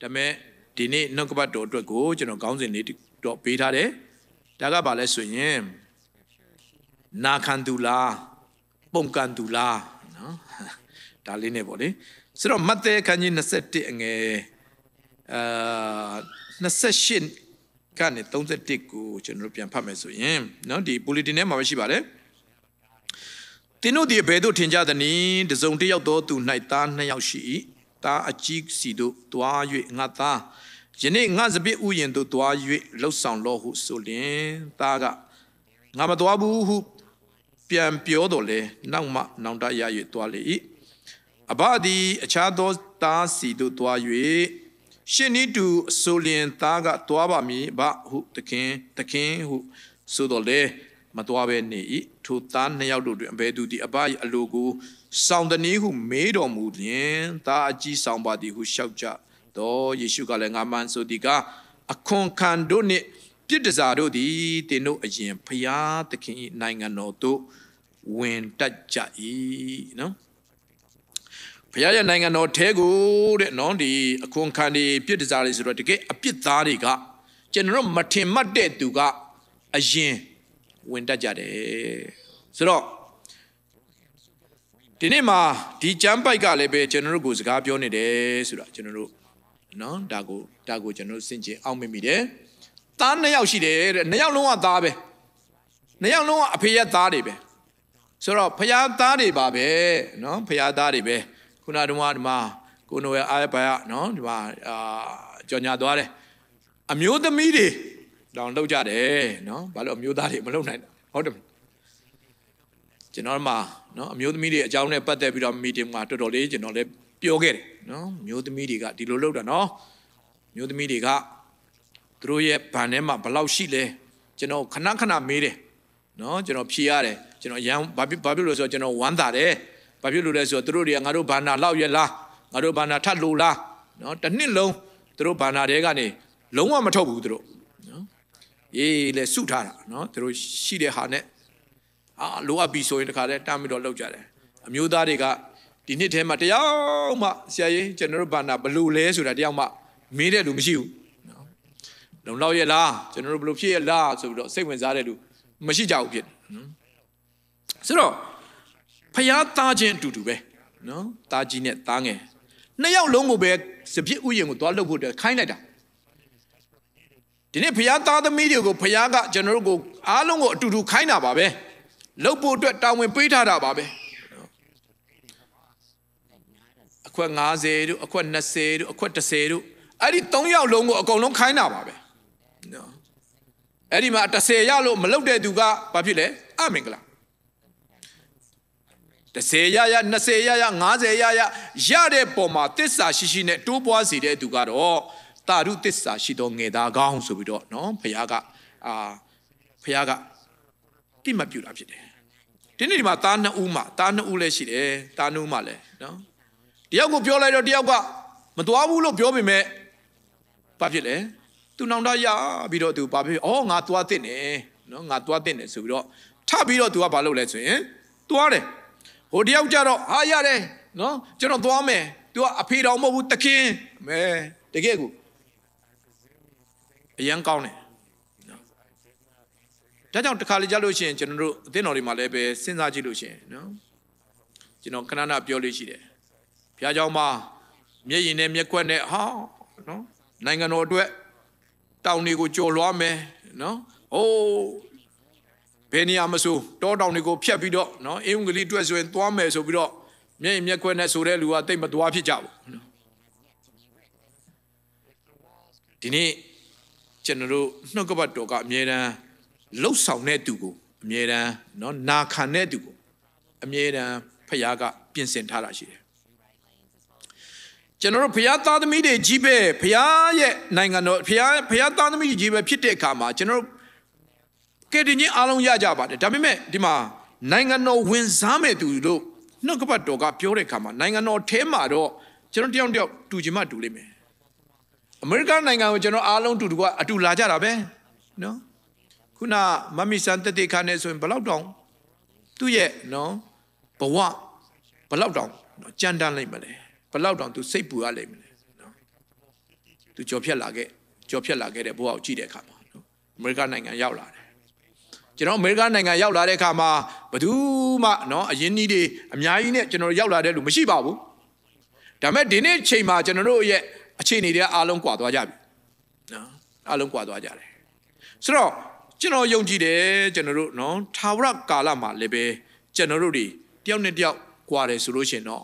ဒါပေမဲ့ဒီနေ့နှုတ်ကပတ်တော်အတွက်ကိုကျွန်တော်ခေါင်းစဉ်လေးတော့ပေးထားတယ်ဒါကဘာလဲဆိုရင်နာခံသူလားပုံကန်သူလားနော်ဒါလေးနဲ့ပေါ့လေဆိုတော့မဿဲခန်းကြီး21အငယ်အာ28ကနေ31ကိုကျွန်တော်တို့ပြန်ဖတ်မယ်ဆိုရင်เนาะဒီ bulletin ထဲမှာပဲရှိပါတယ်သင်တို့ဒီဘယ်သို့ထင်ကြသနည်းတစုံတစ်ယောက်သောသူ၌သားနှစ်ယောက်ရှိ၏ သားအကြီးစီတို့တွား၍ငါသားယနေ့ငါစပစ်ဥယျင်သို့တွား၍လှုပ်ဆောင်လော့ဟုဆိုလျင်သားကငါမတွားဘူးဟုပြန်ပြောတော်လေနောက်မှနောင်တရ၍တွားလေ၏အဘသည်အခြားသောသားစီတို့တွား၍ရှင်ဤတူအဆိုလျင်သားကတွားပါမည်ဘဟုသခင်သခင်ဟုဆိုတော်လေမတွားဘဲနေ၏ထိုသားနှစ်ယောက်တို့တွင်အဘယ်သူသည်အဘ၏အလိုကို ဆောင်တနည်းဟုမေးတော်မူလျင်သားအကြီးဆောင်ပါသည်ဟုလျှောက်ကြတော့ယေရှုကလည်းငါမှန်ဆိုသည်ကအခွန်ခံတို့နှင့်ပြစ်ဒဇာတို့သည်တင်းတို့အရင်ဖျားသခင်၏နိုင်ငံတော်သို့ဝင်တက်ကြ၏နော်ဘုရားရဲ့နိုင်ငံတော်ထဲကိုတဲ့နော်ဒီအခွန်ခံတွေပြစ်ဒဇာတွေဆိုတော့တကယ်အပြစ်သားတွေကကျွန်တော်မထင်မှတ်တဲ့သူကအရင်ဝင်တက်ကြတယ်ဆိုတော့ ဒီနေ့မှာဒီကျမ်းပိုက်ကလည်းပဲကျွန်တော်တို့ကိုစကားပြောနေတယ်ဆိုတာကျွန်တော်တို့နော်ဒါကိုဒါကိုကျွန်တော်တို့စင်ကြင်အောင်မိမိတယ်သားနှစ်ယောက်ရှိတယ်တဲ့နှစ်ယောက်လုံးကသားပဲနှစ်ယောက်လုံးကအဖေရဲ့သားတွေပဲဆိုတော့ဖခင်သားတွေပါပဲနော်ဖခင်သားတွေပဲခုနတုန်းကဒီမှာကိုနိုရဲ့အားပါရနော်ဒီမှာအာကြော်ညာသွားတယ်အမျိုးသမီးတွေတောင်လောက်ကြတယ်နော်ဘာလို့အမျိုးသားတွေမလုပ်နိုင်ဟုတ်တယ် ကျွန်တော်မှနော်အမျိုးသမီးတွေအကြောင်းနဲ့ပတ်သက်ပြီးတော့မီတင်မှာတော်တော်လေးကျွန်တော်လည်းပြောခဲ့တယ်နော်မျိုးသမီးတွေကဒီလိုလုပ်တာနော်မျိုးသမီးတွေကသူတို့ရဲ့ဗန်ထဲမှာဘယ်လောက်ရှိလဲကျွန်တော်ခဏခဏမေးတယ်နော်ကျွန်တော်ဖြေရတယ်ကျွန်တော်ရန်ဘာဖြစ်ဘာဖြစ်လို့ဆိုတော့ကျွန်တော်ဝမ်းသာတယ်ဘာဖြစ်လို့လဲဆိုတော့သူတို့တွေကငါတို့ဘာနာလောက်ရဲ့လားငါတို့ဘာနာထပ်လို့လားနော်တစ်နှစ်လုံးသူတို့ဘာနာတွေကနေလုံးဝမထုတ်ဘူးသူတို့နော်အေးလေစုထားတာနော်သူတို့ရှိတဲ့ဟာနဲ့ အာလိုအပ်ပြီဆိုရင်တခါတည်းတမ်းပြီးတော့လောက်ကြတယ်အမျိုးသားတွေကဒီနှစ်ထဲမှာတယောက်မှဆရာကြီးကျွန်တော်တို့ဘာနာဘလို့လဲဆိုတာတယောက်မှမေးတဲ့လူမရှိဘူးနော်လုံလောက်ရဲ့လားကျွန်တော်တို့ဘလို့ဖြစ်ရဲ့လားဆိုပြီးတော့စိတ်ဝင်စားတဲ့လူမရှိကြဘူးဖြစ်နော်ဆိုတော့ဖျားသားချင်းအတူတူပဲနော်သားကြီးနဲ့သားငယ်နှစ်ယောက်လုံးကိုပဲစပြစ်ဥယျာဉ်ကိုသွားလှုပ်ဖို့တခိုင်းလိုက်တာဒီနေ့ဖျားသားသမီးတွေကိုဖျားကကျွန်တော်တို့ကိုအားလုံးကိုအတူတူခိုင်းတာပါပဲ လှုပ်ဖို့အတွက်တာဝန်ပေးထားတာပါပဲအခွက်90တို့အခွက်20တို့အခွက်30တို့အဲ့ဒီ၃ယောက်လုံးကိုအကုန်လုံးခိုင်းတာပါပဲနော်အဲ့ဒီမှာ30ရောက်လို့မလုပ်တဲ့သူကဘာဖြစ်လဲအမင်္ဂလာ30ရရ20ရရ50ရရရတဲ့ပုံမှာတစ္ဆာရှိရှိနဲ့တိုးပွားစီတဲ့သူကတော့တာရုတစ္ဆာရှိသောငယ်သားကောင်းဆိုပြီးတော့နော်ဖခင်ကအာဖခင်ကတိမပြူတာဖြစ်တယ် ဒီနေ့ဒီမှာသားနှစ်ဦးမှာသားနှစ်ဦးလည်းရှိတယ်သားနှစ်ဦးမှာလည်းနော်တယောက်ကိုပြောလိုက်တော့တယောက်ကမသွားဘူးလို့ပြောပေမဲ့ဘာဖြစ်လဲသူနောင်တရပြီးတော့သူဘာဖြစ်ဩငါသွားတဲ့နေနော်ငါသွားတဲ့နေဆိုပြီးတော့ထပြီးတော့သူကဘာလုပ်လဲဆိုရင်သွားတယ်ဟိုတယောက်ကြတော့ဟာရတယ်နော်ကျွန်တော်သွားမယ်သူကအဖေတော်မဟုတ်ဘူးတခင်မဲတကယ်ကိုအရန်ကောင်းတယ် ဒါကြောင့်တခါလေကြလို့ရှိရင်ကျွန်တော်တို့အသင်းတော်တွေမှာလည်းပဲစဉ်းစားကြည့်လို့ရှိရင်နော်ကျွန်တော်ခဏခဏပြောလို့ရှိတယ်ဘုရားเจ้าမှာမျက်ရည်နဲ့မျက်ခွက်နဲ့ဟာနော်နိုင်ငံတော်အတွက်တောင်တွေကိုကြော်လွှားမယ်နော်ဟိုးဘယ်နေရာမဆိုတောတောင်တွေကိုဖျက်ပြီးတော့နော်အင်္ဂလိပ်အတွက်ဆိုရင်သွားမယ်ဆိုပြီးတော့မျက်ရည်မျက်ခွက်နဲ့ဆိုတဲ့လူကတိတ်မသွားဖြစ်ကြဘူးနော်ဒီနေ့ကျွန်တော်တို့နှုတ်ကပတ်တော်ကအမြဲတမ်း လှုပ်ဆောင်တဲ့သူကိုအမြဲတမ်းเนาะနာခံတဲ့သူကိုအမြဲတမ်းဖခင်ကပြင်ဆင်ထားတာရှိတယ်ကျွန်တော်တို့ဖခင်သားသမီးတွေကြီးပဲဖခင်ရဲ့နိုင်ငံတော်ဖခင်ဖခင်သားသမီးကြီးပဲဖြစ်တဲ့အခါမှာကျွန်တော်တို့ကဲတင်ချင်းအားလုံးရကြပါတယ်ဒါပေမဲ့ဒီမှာနိုင်ငံတော်ဝင်စားမဲ့သူတို့နှုတ်ကပတ်တော်ကပြောတဲ့အခါမှာနိုင်ငံတော်ထဲမှာတော့ကျွန်တော်တယောက်တယောက်တူချင်မှတူလိမ့်မယ်အမေရိကန်နိုင်ငံကိုကျွန်တော်အားလုံးတူတူကအတူလာကြတာပဲနော် ခုနမမီဆန်တတိခါနဲ့ဆိုရင်ဘလောက်တောင်သူ့ရဲ့နော်ဘဝဘလောက်တောင်ကြမ်းတမ်းလိုက်မလဲဘလောက်တောင်သူစိတ်ပူရလိမ့်မလဲနော်သူကြော်ဖြတ်လာခဲ့ကြော်ဖြတ်လာခဲ့တဲ့ဘဝကိုကြည့်တဲ့အခါမှာနော်အမေရိကန်နိုင်ငံရောက်လာတယ်ကျွန်တော်အမေရိကန်နိုင်ငံရောက်လာတဲ့အခါမှာဘယ်သူမှနော်အရင်နည်းတွေအများကြီးနဲ့ကျွန်တော်ရောက်လာတဲ့လူမရှိပါဘူးဒါပေမဲ့ဒီနေ့ချိန်မှာကျွန်တော်တို့ရဲ့အခြေအနေတွေအားလုံးကွာသွားကြပြီနော်အားလုံးကွာသွားကြတယ်ဆိုတော့ ကျွန်တော်ယုံကြည်တယ်ကျွန်တော်တို့နော်သာဝရကာလမှာလည်းပဲကျွန်တော်တို့တွေတယောက်နဲ့တယောက်ကွာတယ်ဆိုလို့ရှိရင်တော့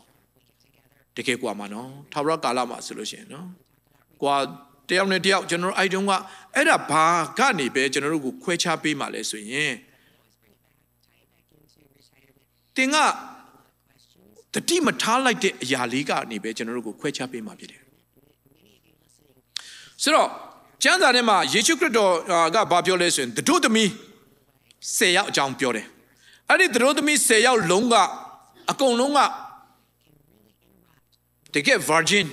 တကယ်ကွာမှာနော်သာဝရကာလမှာဆိုလို့ရှိရင်နော်ကွာတယောက်နဲ့တယောက်ကျွန်တော်တို့အဲ့တုန်းကအဲ့ဒါဘာကနေပဲကျွန်တော်တို့ကိုခွဲခြားပေးမှလဲဆိုရင်တင်ကတတိမထားလိုက်တဲ့အရာလေးကနေပဲကျွန်တော်တို့ကိုခွဲခြားပေးမှဖြစ်တယ်ဆိုတော့ ကျမ်းစာထဲမှာယေရှုခရစ်တော်ကဘာပြောလဲဆိုရင်တို့သမီး10ယောက်အကြောင်းပြောတယ်အဲ့ဒီတို့သမီး10ယောက်လုံးကအကုန်လုံးကတကယ် virgin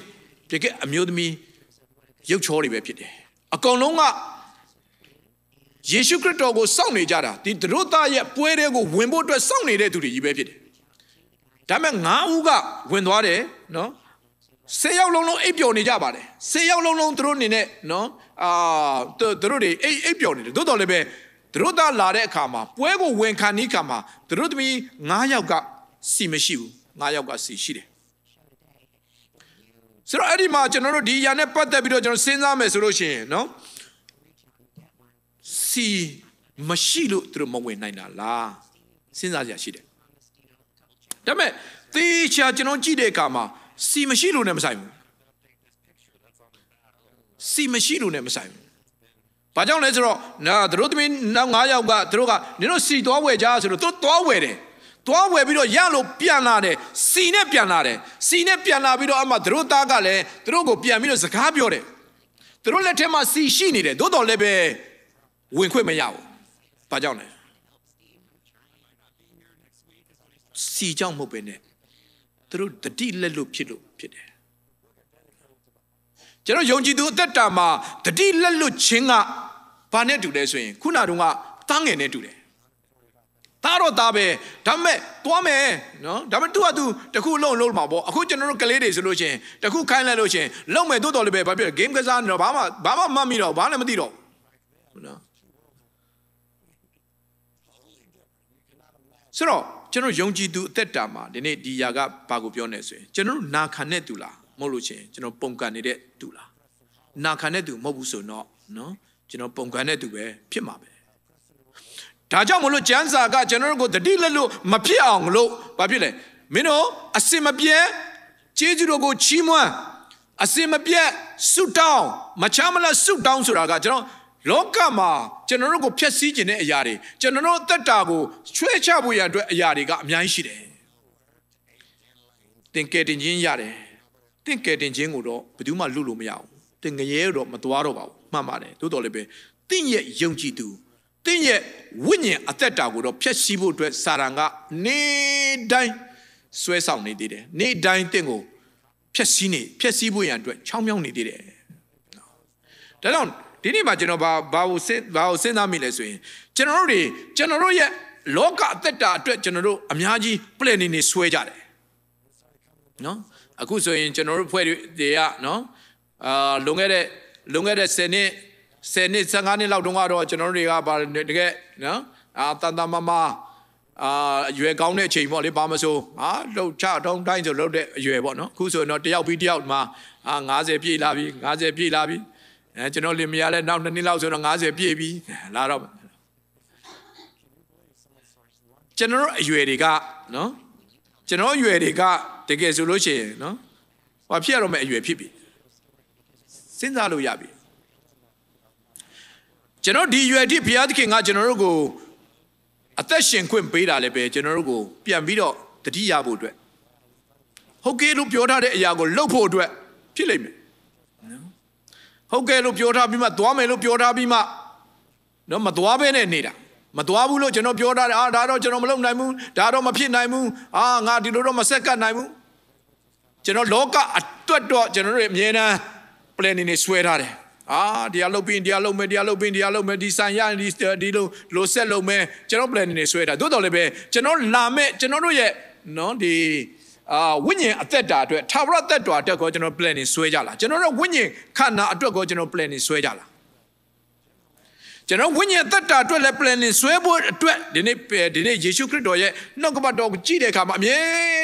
တကယ်အမျိုးသမီးရုပ်ချောတွေပဲဖြစ်တယ်အကုန်လုံးကယေရှုခရစ်တော်ကိုစောင့်နေကြတာဒီသူတို့သားရဲ့ပွဲတွေကိုဝင်ဖို့အတွက်စောင့်နေတဲ့သူတွေကြီးပဲဖြစ်တယ်ဒါပေမဲ့၅ဦးကဝင်သွားတယ်နော် ၁၀ယောက်လုံးလုံးအိပ်ပျော်နေကြပါတယ်၁၀ယောက်လုံးလုံးသူတို့အနေနဲ့နော်အာသူတို့တွေအိပ်အိပ်ပျော်နေတယ်သို့တော်လည်းပဲသူတို့သားလာတဲ့အခါမှာပွဲကိုဝင်ခံနေခါမှာသူတို့သမီး၅ယောက်ကစီမရှိဘူး၅ယောက်ကစီရှိတယ်ဆိုတော့အဲ့ဒီမှာကျွန်တော်တို့ဒီຢာနဲ့ပတ်သက်ပြီးတော့ကျွန်တော်စဉ်းစားမယ်ဆိုလို့ရှိရင်နော်စီမရှိလို့သူတို့မဝင်နိုင်တာလားစဉ်းစားကြရရှိတယ်ဒါပေမဲ့သေချာကျွန်တော်ကြည့်တဲ့အခါမှာ စီမရှိလို့လည်းမဆိုင်ဘူးစီမရှိလို့လည်းမဆိုင်ဘူးဘာကြောင့်လဲဆိုတော့နာသူတို့သမီးနောက်9ယောက်ကသူတို့ကနင်တို့စီသွားဝယ်ကြဆိုတော့သူတို့သွားဝယ်တယ်သွားဝယ်ပြီးတော့ရလို့ပြန်လာတယ်စီနဲ့ပြန်လာတယ်စီနဲ့ပြန်လာပြီးတော့အမှသူတို့သားကလည်းသူတို့ကိုပြန်ပြီးတော့စကားပြောတယ်သူတို့လက်ထက်မှာစီရှိနေတယ်သို့တော်လည်းပဲဝင်ခွင့်မရဘူးဘာကြောင့်လဲစီကြောင့်မဟုတ်ပဲနဲ့ သူတို့တတိလက်လို့ဖြစ်လို့ဖြစ်တယ်ကျွန်တော်ယုံကြည်သူအသက်တာမှာတတိလက်လွတ်ခြင်းကဘာနဲ့တူလဲဆိုရင်ခုနတုန်းကတန်းငယ်နဲ့တူတယ်သားတော့သားပဲဒါပေမဲ့သွားမယ်နော်ဒါပေမဲ့ तू က तू တခုလုံးလုံးမှာပေါ့အခုကျွန်တော်တို့ကလေးတွေဆိုလို့ချင်းတခုခိုင်းလိုက်လို့ချင်းလုံးမယ်တိုးတော်လေးပဲဘာဖြစ်လဲ game ကစားနေတော့ဘာမှဘာမှမမှတ်မိတော့ဘာလည်းမသိတော့နော်ဆိုတော့ ကျွန်တော်ယုံကြည်သူအသက်တာမှာဒီနေ့ဒီຢာကဘာကိုပြောနေဆိုရင်ကျွန်တော်တို့နာခံတဲ့သူလားမဟုတ်လို့ချင်းကျွန်တော်ပုံကန်နေတဲ့သူလားနာခံတဲ့သူမဟုတ်ဘူးဆိုတော့နော်ကျွန်တော်ပုံကန်တဲ့သူပဲဖြစ်မှာပဲဒါကြောင့်မလို့ကျမ်းစာကကျွန်တော်တို့ကိုတတိလက်လို့မဖြစ်အောင်လို့ဘာဖြစ်လဲမင်းတို့အစင်မပြဲကျေးဇူးတော်ကိုချီးမွမ်းအစင်မပြဲဆုတောင်းမချမ်းမလားဆုတောင်းဆိုတာကကျွန်တော် လောကမှာကျွန်တော်တို့ကိုဖျက်ဆီးခြင်းတဲ့အရာတွေကျွန်တော်တို့အသက်တာကိုချွဲချဖို့ရန်အတွက်အရာတွေကအများကြီးရှိတယ်။တင်ကယ်တင်ခြင်းရတယ်။တင်ကယ်တင်ခြင်းကိုတော့ဘယ်သူမှလွတ်လို့မရဘူး။တင်ငရဲတော့မသွားတော့ပါဘူး။မှန်ပါတယ်။သို့တော်လည်းပဲတင့်ရဲ့ယုံကြည်သူတင့်ရဲ့ဝိညာဉ်အသက်တာကိုတော့ဖျက်ဆီးဖို့အတွက်စာရန်ကနေတိုင်းဆွဲဆောင်နေသေးတယ်။နေ့တိုင်းတင့်ကိုဖျက်ဆီးနေဖျက်ဆီးဖို့ရန်အတွက်ချောင်းမြောင်းနေသေးတယ်။ဒါကြောင့် ဒီနေ့မှာကျွန်တော်ဘာဘာကိုစဉ်ဘာကိုစဉ်းစားမိလဲဆိုရင်ကျွန်တော်တို့တွေကျွန်တော်တို့ရဲ့လောကအသက်တာအတွက်ကျွန်တော်တို့အများကြီး plan နေနေဆွဲကြတယ်နော်အခုဆိုရင်ကျွန်တော်တို့ဖွဲ့တွေကနော်အာလွန်ခဲ့တဲ့လွန်ခဲ့တဲ့10နှစ်10နှစ်15နှစ်လောက်တုန်းကတော့ကျွန်တော်တို့တွေကဘာတကယ်နော်အာတန်တမမအာအရွယ်ကောင်းတဲ့အချိန်ပေါ့လေဘာမဆိုဟာလှုပ်ချထုံးတိုင်းဆိုလှုပ်တဲ့အရွယ်ပေါ့နော်အခုဆိုရင်တော့တယောက်ပြီးတယောက်မှာအာ90ပြည့်လာပြီ90ပြည့်လာပြီ အဲကျွန်တော်လင်မရလဲနောက်နှစ်နှစ်လောက်ဆိုတော့90ပြည့်ပြီလာတော့ကျွန်တော်အရွယ်တွေကနော်ကျွန်တော်အရွယ်တွေကတကယ်ဆိုလို့ရှိရင်နော်ဟောဖြစ်ရတော့မယ့်အရွယ်ဖြစ်ပြီစဉ်းစားလို့ရပြီကျွန်တော်ဒီအရွယ်တိဘုရားသခင်ကကျွန်တော်တို့ကိုအသက်ရှင်ခွင့်ပေးတာလည်းပဲကျွန်တော်တို့ကိုပြန်ပြီးတော့တတိယဖို့အတွက်ဟုတ်ကဲ့လို့ပြောထားတဲ့အရာကိုလုပ်ဖို့အတွက်ဖြစ်လိမ့်မယ် ဟုတ်ကဲ့လို့ပြောထားပြီးမှသွားမယ်လို့ပြောထားပြီးမှနော်မသွားဘဲနဲ့နေတာမသွားဘူးလို့ကျွန်တော်ပြောထားတယ်အာဒါတော့ကျွန်တော်မလုပ်နိုင်ဘူးဒါတော့မဖြစ်နိုင်ဘူးအာငါဒီလိုတော့မဆက်ကပ်နိုင်ဘူးကျွန်တော်လောကအတွက်တော့ကျွန်တော်တို့အမြဲတမ်း plan နေနေဆွဲထားတယ်အာဒီအလုပ်ပြီးဒီအလုပ်မယ်ဒီအလုပ်ပြီးဒီအလုပ်မယ်ဒီဆိုင်ရဒီဒီလိုလိုဆက်လုပ်မယ်ကျွန်တော် plan နေနေဆွဲထားတိုးတော်လည်းပဲကျွန်တော်လာမဲ့ကျွန်တော်တို့ရဲ့နော်ဒီ အာဝိညာဉ်အသက်တာအတွက်ထာဝရသက်တာအတွက်ကိုကျွန်တော် planning ဆွဲကြလားကျွန်တော်တို့ဝိညာဉ်ခန္ဓာအတွက်ကိုကျွန်တော် planning ဆွဲကြလားကျွန်တော်ဝိညာဉ်သက်တာအတွက်လည်း planning ဆွဲဖို့အတွက်ဒီနေ့ဒီနေ့ယေရှုခရစ်တော်ရဲ့နှုတ်ကပတ်တော်ကိုကြည့်တဲ့အခါမှာအမြဲ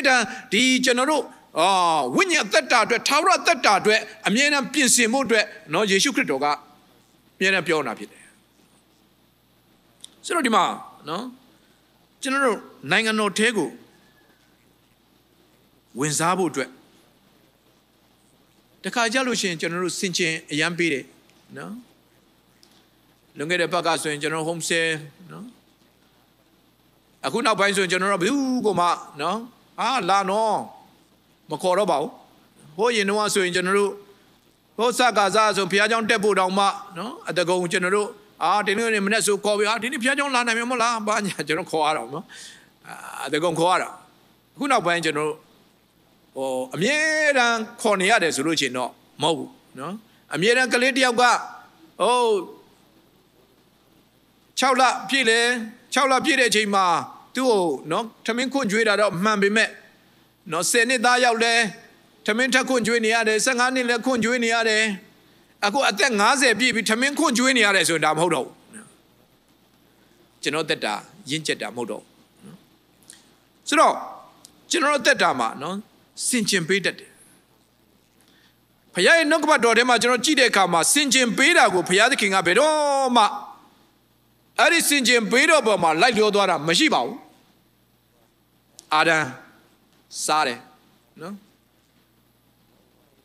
တမ်းဒီကျွန်တော်တို့အာဝိညာဉ်သက်တာအတွက်ထာဝရသက်တာအတွက်အမြဲတမ်းပြင်ဆင်ဖို့အတွက်နော်ယေရှုခရစ်တော်ကအမြဲတမ်းပြောနေတာဖြစ်တယ်ဆိုတော့ဒီမှာနော်ကျွန်တော်တို့နိုင်ငံတော်ထဲကို ဝင်စားဖို့အတွက်တခါကြလို့ရှိရင်ကျွန်တော်တို့စင်ကျင်အရန်ပေးတယ်နော်လွန်ခဲ့တဲ့ဘက်ကဆိုရင်ကျွန်တော် home sale နော်အခုနောက်ပိုင်းဆိုရင်ကျွန်တော်တို့ဘယ်သူကမှနော်အာလာနော်မခေါ်တော့ပါဘူးဟိုရင်တော့ဆိုရင်ကျွန်တော်တို့ဟိုစကားစားဆိုဘုရားကျောင်းတက်ဖို့တောင်မှနော်အတကုံကျွန်တော်တို့အာဒီနေ့နေ့မနေ့ဆိုခေါ်ပြီးအာဒီနေ့ဘုရားကျောင်းလာနိုင်မှာမလားဘာညာကျွန်တော်ခေါ်ရတော့နော်အာအတကုံခေါ်ရတာအခုနောက်ပိုင်းကျွန်တော်တို့ ဟိုအမြဲတမ်းခေါ်နေရတယ်ဆိုလို့ချင်းတော့မဟုတ်ဘူးနော်အမြဲတမ်းကလေးတယောက်ကဟို6လပြည့်လေ6လပြည့်တဲ့အချိန်မှာသူ့ကိုနော်ထမင်းခွန့်ကြွေးတာတော့မှန်ပေမဲ့နော်10နှစ်သားရောက်လဲထမင်းထက်ခွန့်ကြွေးနေရတယ်15နှစ်လည်းခွန့်ကြွေးနေရတယ်အခုအသက်50ပြည့်ပြီထမင်းခွန့်ကြွေးနေရတယ်ဆိုရင်ဒါမဟုတ်တော့ဘူးကျွန်တော်တက်တာရင့်ကျက်တာမဟုတ်တော့ဆိုတော့ကျွန်တော်တက်တာမှာနော် စင်ကျင်ပေးတတ်တယ်ဖခင်ရဲ့နှုတ်ကပတ်တော်ထဲမှာကျွန်တော်ကြည့်တဲ့အခါမှာစင်ကျင်ပေးတာကိုဖခင်သခင်ကဘယ်တော့မှအဲ့ဒီစင်ကျင်ပေးတော့ပေါ်မှာလိုက်လျောသွားတာမရှိပါဘူးအာဒံစားတယ်နော်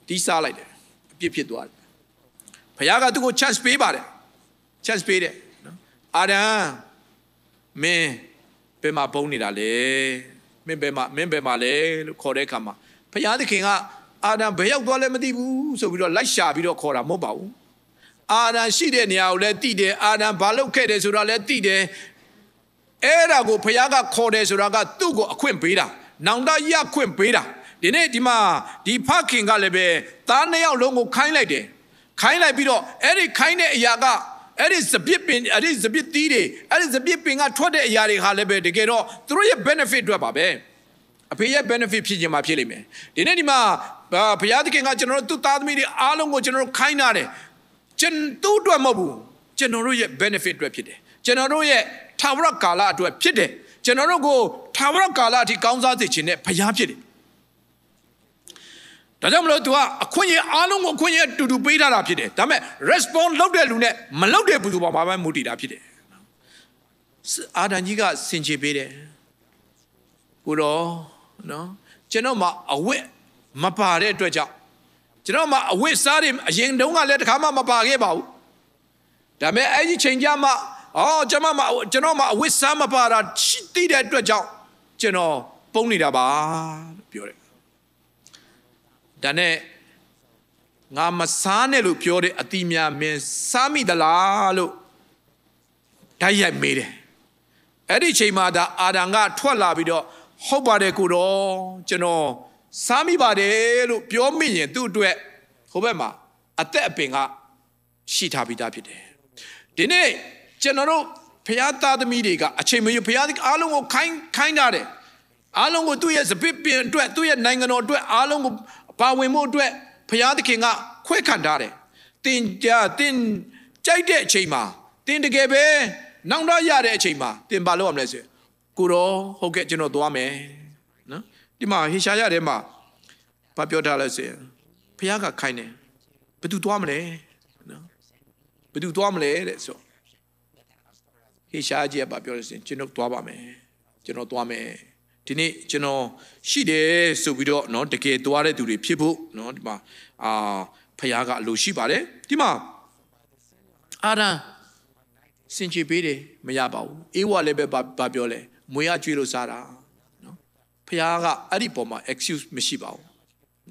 တီးစားလိုက်တယ်အပြစ်ဖြစ်သွားတယ်ဖခင်ကသူ့ကို chance ပေးပါတယ် chance ပေးတယ်နော်အာဒံမင်းဘယ်မှာပုံနေတာလဲမင်းဘယ်မှာမင်းဘယ်မှာလဲလို့ခေါ်တဲ့အခါမှာ ဖခင်သခင်ကအာဒံဘယ်ရောက်သွားလဲမသိဘူးဆိုပြီးတော့လိုက်ရှာပြီးတော့ခေါ်တာမဟုတ်ပါဘူးအာဒံရှိတဲ့နေရာကိုလည်းသိတယ်အာဒံဘာလုပ်ခဲ့တယ်ဆိုတာလည်းသိတယ်အဲ့ဒါကိုဖခင်ကခေါ်တယ်ဆိုတာကသူ့ကိုအခွင့်ပေးတာနောင်တရခွင့်ပေးတာဒီနေ့ဒီမှာဒီဖခင်ကလည်းပဲသားနှစ်ယောက်လုံးကိုခိုင်းလိုက်တယ်ခိုင်းလိုက်ပြီးတော့အဲ့ဒီခိုင်းတဲ့အရာကအဲ့ဒီစပစ်ပင်အဲ့ဒီစပစ်သီးတွေအဲ့ဒီစပစ်ပင်ကထွက်တဲ့အရာတွေဟာလည်းပဲတကယ်တော့သူတို့ရဲ့ benefit အတွက်ပါပဲ အဖေရဲ့ benefit ဖြစ်ခြင်းမှာဖြစ်လိမ့်မယ်ဒီနေ့ဒီမှာဘုရားသခင်ကကျွန်တော်တို့သူ့သားသမီးတွေအားလုံးကိုကျွန်တော်တို့ခိုင်းတာတယ်ကျွန်သူ့အတွက်မဟုတ်ဘူးကျွန်တော်တို့ရဲ့ benefit အတွက်ဖြစ်တယ်ကျွန်တော်တို့ရဲ့ထာဝရကာလအတွက်ဖြစ်တယ်ကျွန်တော်တို့ကိုထာဝရကာလအထိကောင်းစားစေခြင်းနဲ့ဘုရားဖြစ်တယ်ဒါကြောင့်မလို့ तू ကအခွင့်အရေးအားလုံးကိုအခွင့်အရေးအတူတူပေးထားတာဖြစ်တယ်ဒါပေမဲ့ respond လုပ်တဲ့လူနဲ့မလုပ်တဲ့ဘူးသူပေါ်မှာပဲမူတည်တာဖြစ်တယ်အာဒန်ကြီးကစင်ချေပေးတယ်ကိုတော့ နော်ကျွန်တော်မှအဝတ်မပါတဲ့အတွက်ကြောင့်ကျွန်တော်မှအဝတ်စားတွေအရင်တုန်းကလည်းတစ်ခါမှမပါခဲ့ပါဘူးဒါပေမဲ့အဲ့ဒီချိန်ကြမှာအော်ကျွန်မမှကျွန်တော်မှအဝတ်စားမပါတာသိတဲ့အတွက်ကြောင့်ကျွန်တော်ပုံနေတာပါလို့ပြောတယ်ဒါနဲ့ငါမစားနဲ့လို့ပြောတဲ့အတိများမင်းစားမိသလားလို့ဓာတ်ရိုက်မေးတယ်အဲ့ဒီချိန်မှာဒါအာဒံကထွက်လာပြီးတော့ ဟုတ်ပါတယ်ကိုတော့ကျွန်တော်စားမိပါတယ်လို့ပြောမိရင်သူ့အတွက်ဟိုဘက်မှာအသက်အပင်ကရှိထားပြီးသားဖြစ်တယ်ဒီနေ့ကျွန်တော်တို့ဖျားသားသမီးတွေကအချိန်မရွဖျားအားလုံးကိုခိုင်းခိုင်းထားတယ်အားလုံးကိုသူ့ရဲ့စပစ်ပင်အတွက်သူ့ရဲ့နိုင်ငံတော်အတွက်အားလုံးကိုပါဝင်မှုအတွက်ဖျားသခင်ကခွဲခံထားတယ်တင်ကြတင်ကြိုက်တဲ့အချိန်မှာတင်တကယ်ပဲနောက်တော့ရတဲ့အချိန်မှာတင်ပါလို့ရမလဲဆို ကိုတော့ဟုတ်ကဲ့ကျွန်တော်သွားမယ်နော်ဒီမှာဟေရှာယထဲမှာဘာပြောထားလဲဆိုရင်ဖခင်ကခိုင်းတယ်ဘယ်သူသွားမလဲနော်ဘယ်သူသွားမလဲတဲ့ဆိုဟေရှာယကြီးကဘာပြောလဲဆိုရင်ကျွန်တော်သွားပါမယ်ကျွန်တော်သွားမယ်ဒီနေ့ကျွန်တော်ရှိတယ်ဆိုပြီးတော့เนาะတကယ်သွားတဲ့သူတွေဖြစ်ဖို့เนาะဒီမှာအာဖခင်ကအလိုရှိပါတယ်ဒီမှာအာရန်စင်ချေပေးတယ်မရပါဘူးအေးဝလည်းပဲဘာပြောလဲ မွေရကျွေးလို့စားတာနော်ဖခင်ကအဲ့ဒီပုံမှာ excuse မရှိပါဘူး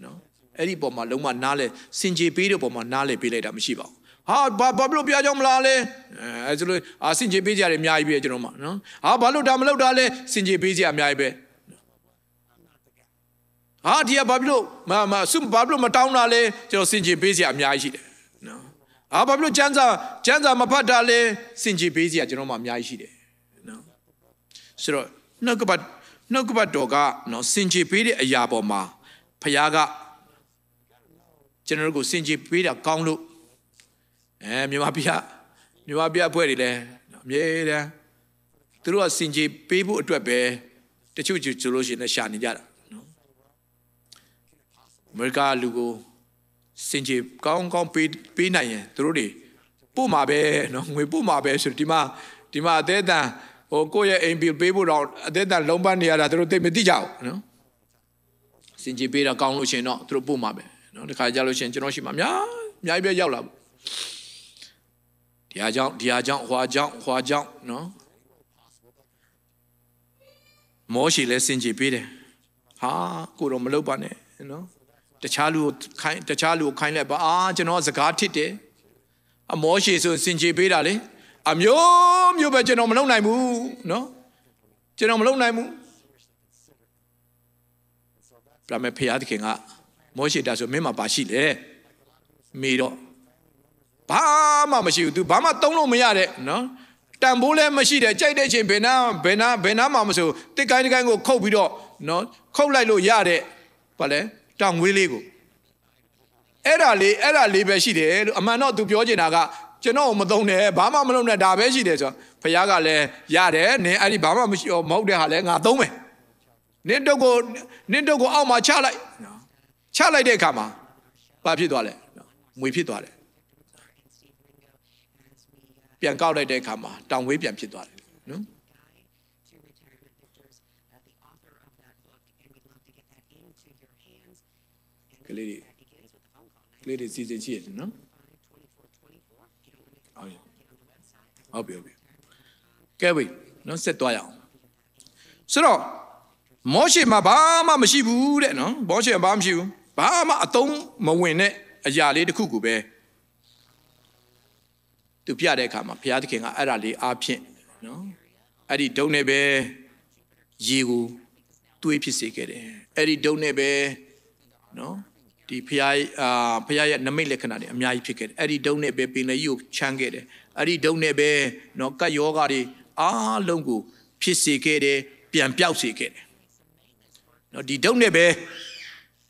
နော်အဲ့ဒီပုံမှာလုံးဝနားလဲစင်ကြေပေးတဲ့ပုံမှာနားလဲပေးလိုက်တာမရှိပါဘူးဟာဘာဘာလို့ပြကြောင်းမလားလဲအဲဆိုလို့အာစင်ကြေပေးကြတယ်အများကြီးပဲကျွန်တော်မှနော်ဟာဘာလို့ဒါမလုပ်တာလဲစင်ကြေပေးကြအများကြီးပဲဟာဒီကဘာလို့မမဆုဘာလို့မတောင်းတာလဲကျွန်တော်စင်ကြေပေးကြအများကြီးရှိတယ်နော်ဟာဘာလို့ကျန်းစာကျန်းစာမဖတ်တာလဲစင်ကြေပေးကြကျွန်တော်မှအများကြီးရှိတယ် ဆိုတော့နှုတ်ကပတ်နှုတ်ကပတ်တော်ကနော်စင်ကြယ်ပေးတဲ့အရာပေါ်မှာဖခင်ကကျွန်တော်တို့ကိုစင်ကြယ်ပေးတာကောင်းလို့အဲမြန်မာပြည်မြန်မာပြည်အဖွဲ့တွေလည်းအမြဲတမ်းသူတို့ကစင်ကြယ်ပေးဖို့အတွက်ပဲတချို့ကျဆိုလို့ရှိရင်ရှာနေကြတာနော်အမေရိကလူကိုစင်ကြယ်ကောင်းကောင်းပေးပေးနိုင်ရင်သူတို့တွေပို့မှာပဲနော်ငွေပို့မှာပဲဆိုဒီမှာဒီမှာအသေးအတန် ဟိုကိုယ့်ရဲ့အိမ်ဘီပေးဖို့တော့အသေးအတန်လုံးပန်းနေရတာသူတို့သိမသိကြဘူးနော်စင်ကြယ်ပေးတာကောင်းလို့ရှိရင်တော့သူတို့ပို့မှာပဲနော်ဒီခါကြလို့ရှိရင်ကျွန်တော်ရှိမှာအများအများကြီးပဲရောက်လာဘူးဒီဟာကြောင့်ဒီဟာကြောင့်ဟွာကြောင့်ဟွာကြောင့်နော်မောရှိလဲစင်ကြယ်ပေးတယ်ဟာကိုတော့မလုပ်ပါနဲ့နော်တခြားလူကိုခိုင်းတခြားလူကိုခိုင်းလိုက်ပါအာကျွန်တော်စကားထစ်တယ်အမောရှိဆိုစင်ကြယ်ပေးတာလေ အမျိုးမျိုးပဲကျွန်တော်မလုပ်နိုင်ဘူးနော်ကျွန်တော်မလုပ်နိုင်ဘူးပြမယ်ဖျားသခင်ကမောရှိတာဆိုမင်းမှာပါရှိလေမေတော့ဘာမှမရှိဘူး तू ဘာမှသုံးလို့မရတဲ့နော်တန်ဖိုးလည်းမရှိတဲ့ကြိုက်တဲ့ချိန်ဘယ်နာဘယ်နာဘယ်နာမှမဆိုတစ်ကိုင်းတစ်ကိုင်းကိုခုတ်ပြီးတော့နော်ခုတ်လိုက်လို့ရတဲ့ဘာလဲတောင်ငွေးလေးကိုအဲ့ဒါလေးအဲ့ဒါလေးပဲရှိတယ်လို့အမှန်တော့ तू ပြောချင်တာက ကျွန်တော်မသုံးနဲ့ဘာမှမလုပ်နဲ့ဒါပဲရှိတယ်ဆိုတော့ဖခင်ကလည်းရတယ်နင်အဲ့ဒီဘာမှမရှိမဟုတ်တဲ့ဟာလည်းငါသုံးမယ်နင်တုတ်ကိုနင်တုတ်ကိုအောက်မှာချလိုက်ချလိုက်တဲ့အခါမှာဘာဖြစ်သွားလဲမွေဖြစ်သွားတယ်ပြန်ကောက်လိုက်တဲ့အခါမှာတောင်ဝေးပြန်ဖြစ်သွားတယ်နော်ကလေးတွေကလေးတွေစီစဉ်ကြည့်ရနော် ဟုတ်ပြီဟုတ်ပြီကဲပြီနော်ဆက်သွားရအောင်ဆိုတော့မောရှေမှာဘာမှမရှိဘူးတဲ့နော်မောရှေဘာမှမရှိဘူးဘာမှအသုံးမဝင်တဲ့အရာလေးတစ်ခုခုပဲသူပြတဲ့အခါမှာဘုရားသခင်ကအဲ့ဒါလေးအားဖြင့်နော်အဲ့ဒီဒုံနဲ့ပဲရေကိုတွေးဖြစ်စေခဲ့တယ်အဲ့ဒီဒုံနဲ့ပဲနော်ဒီဘုရားအာဘုရားရဲ့နမိတ်လက္ခဏာတွေအများကြီးဖြစ်ခဲ့တယ်အဲ့ဒီဒုံနဲ့ပဲပင်လေကြီးကိုချမ်းခဲ့တယ် အဲ့ဒီဒုံနဲ့ပဲနော်ကတ်ယောဂါတွေအားလုံးကိုဖြစ်စေခဲ့တယ်ပြန်ပြောက်စေခဲ့တယ်နော်ဒီဒုံနဲ့ပဲ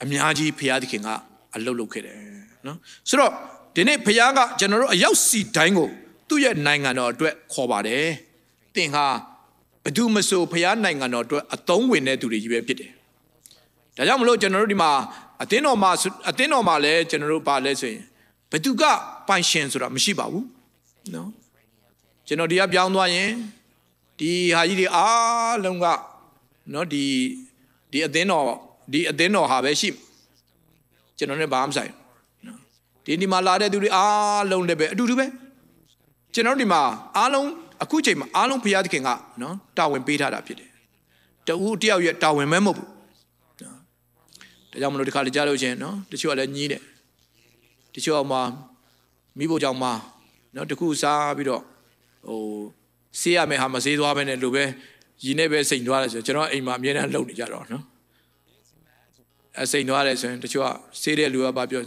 အများကြီးဘုရားသခင်ကအလုပ်လုပ်ခဲ့တယ်နော်ဆိုတော့ဒီနေ့ဘုရားကကျွန်တော်တို့အရောက်စီတိုင်းကိုသူ့ရဲ့နိုင်ငံတော်အတွက်ခေါ်ပါတယ်သင်ဟာဘသူမဆိုဘုရားနိုင်ငံတော်အတွက်အသုံးဝင်တဲ့သူတွေကြီးပဲဖြစ်တယ်ဒါကြောင့်မလို့ကျွန်တော်တို့ဒီမှာအသင်းတော်မှာအသင်းတော်မှာလည်းကျွန်တော်တို့ပါလဲဆိုရင်ဘသူကပိုင်ရှင်ဆိုတာမရှိပါဘူး နော်ကျွန်တော်ဒီကပြောင်းသွားရင်ဒီဟာကြီးတွေအားလုံးကနော်ဒီဒီအသင်းတော်ဒီအသင်းတော်ဟာပဲရှိကျွန်တော်လည်းဘာမှမဆိုင်ဒီဒီမှာလာတဲ့သူတွေအားလုံးလည်းပဲအတူတူပဲကျွန်တော်ဒီမှာအားလုံးအခုချိန်မှာအားလုံးဘုရားသခင်ကနော်တာဝန်ပေးထားတာဖြစ်တယ်တူတယောက်ရဲ့တာဝန်မဲမဟုတ်ဘူးဒါကြောင့်မလို့ဒီခါလေကြားလို့ချင်းနော်တချို့ကလည်းညီးတယ်တချို့ကမှမိဖို့ကြောင့်မှ နော်တခုစားပြီးတော့ဟိုဆေးရမယ်ဟာမဆေးသွားပဲနဲ့လို့ပဲရည်နဲ့ပဲစိန်သွားတယ်ဆိုကျွန်တော်အိမ်မှာအမြဲတမ်းလှုပ်နေကြတော့နော်အစိန်သွားတယ်ဆိုရင်တချို့ကဆေးတဲ့လူကဘာပြော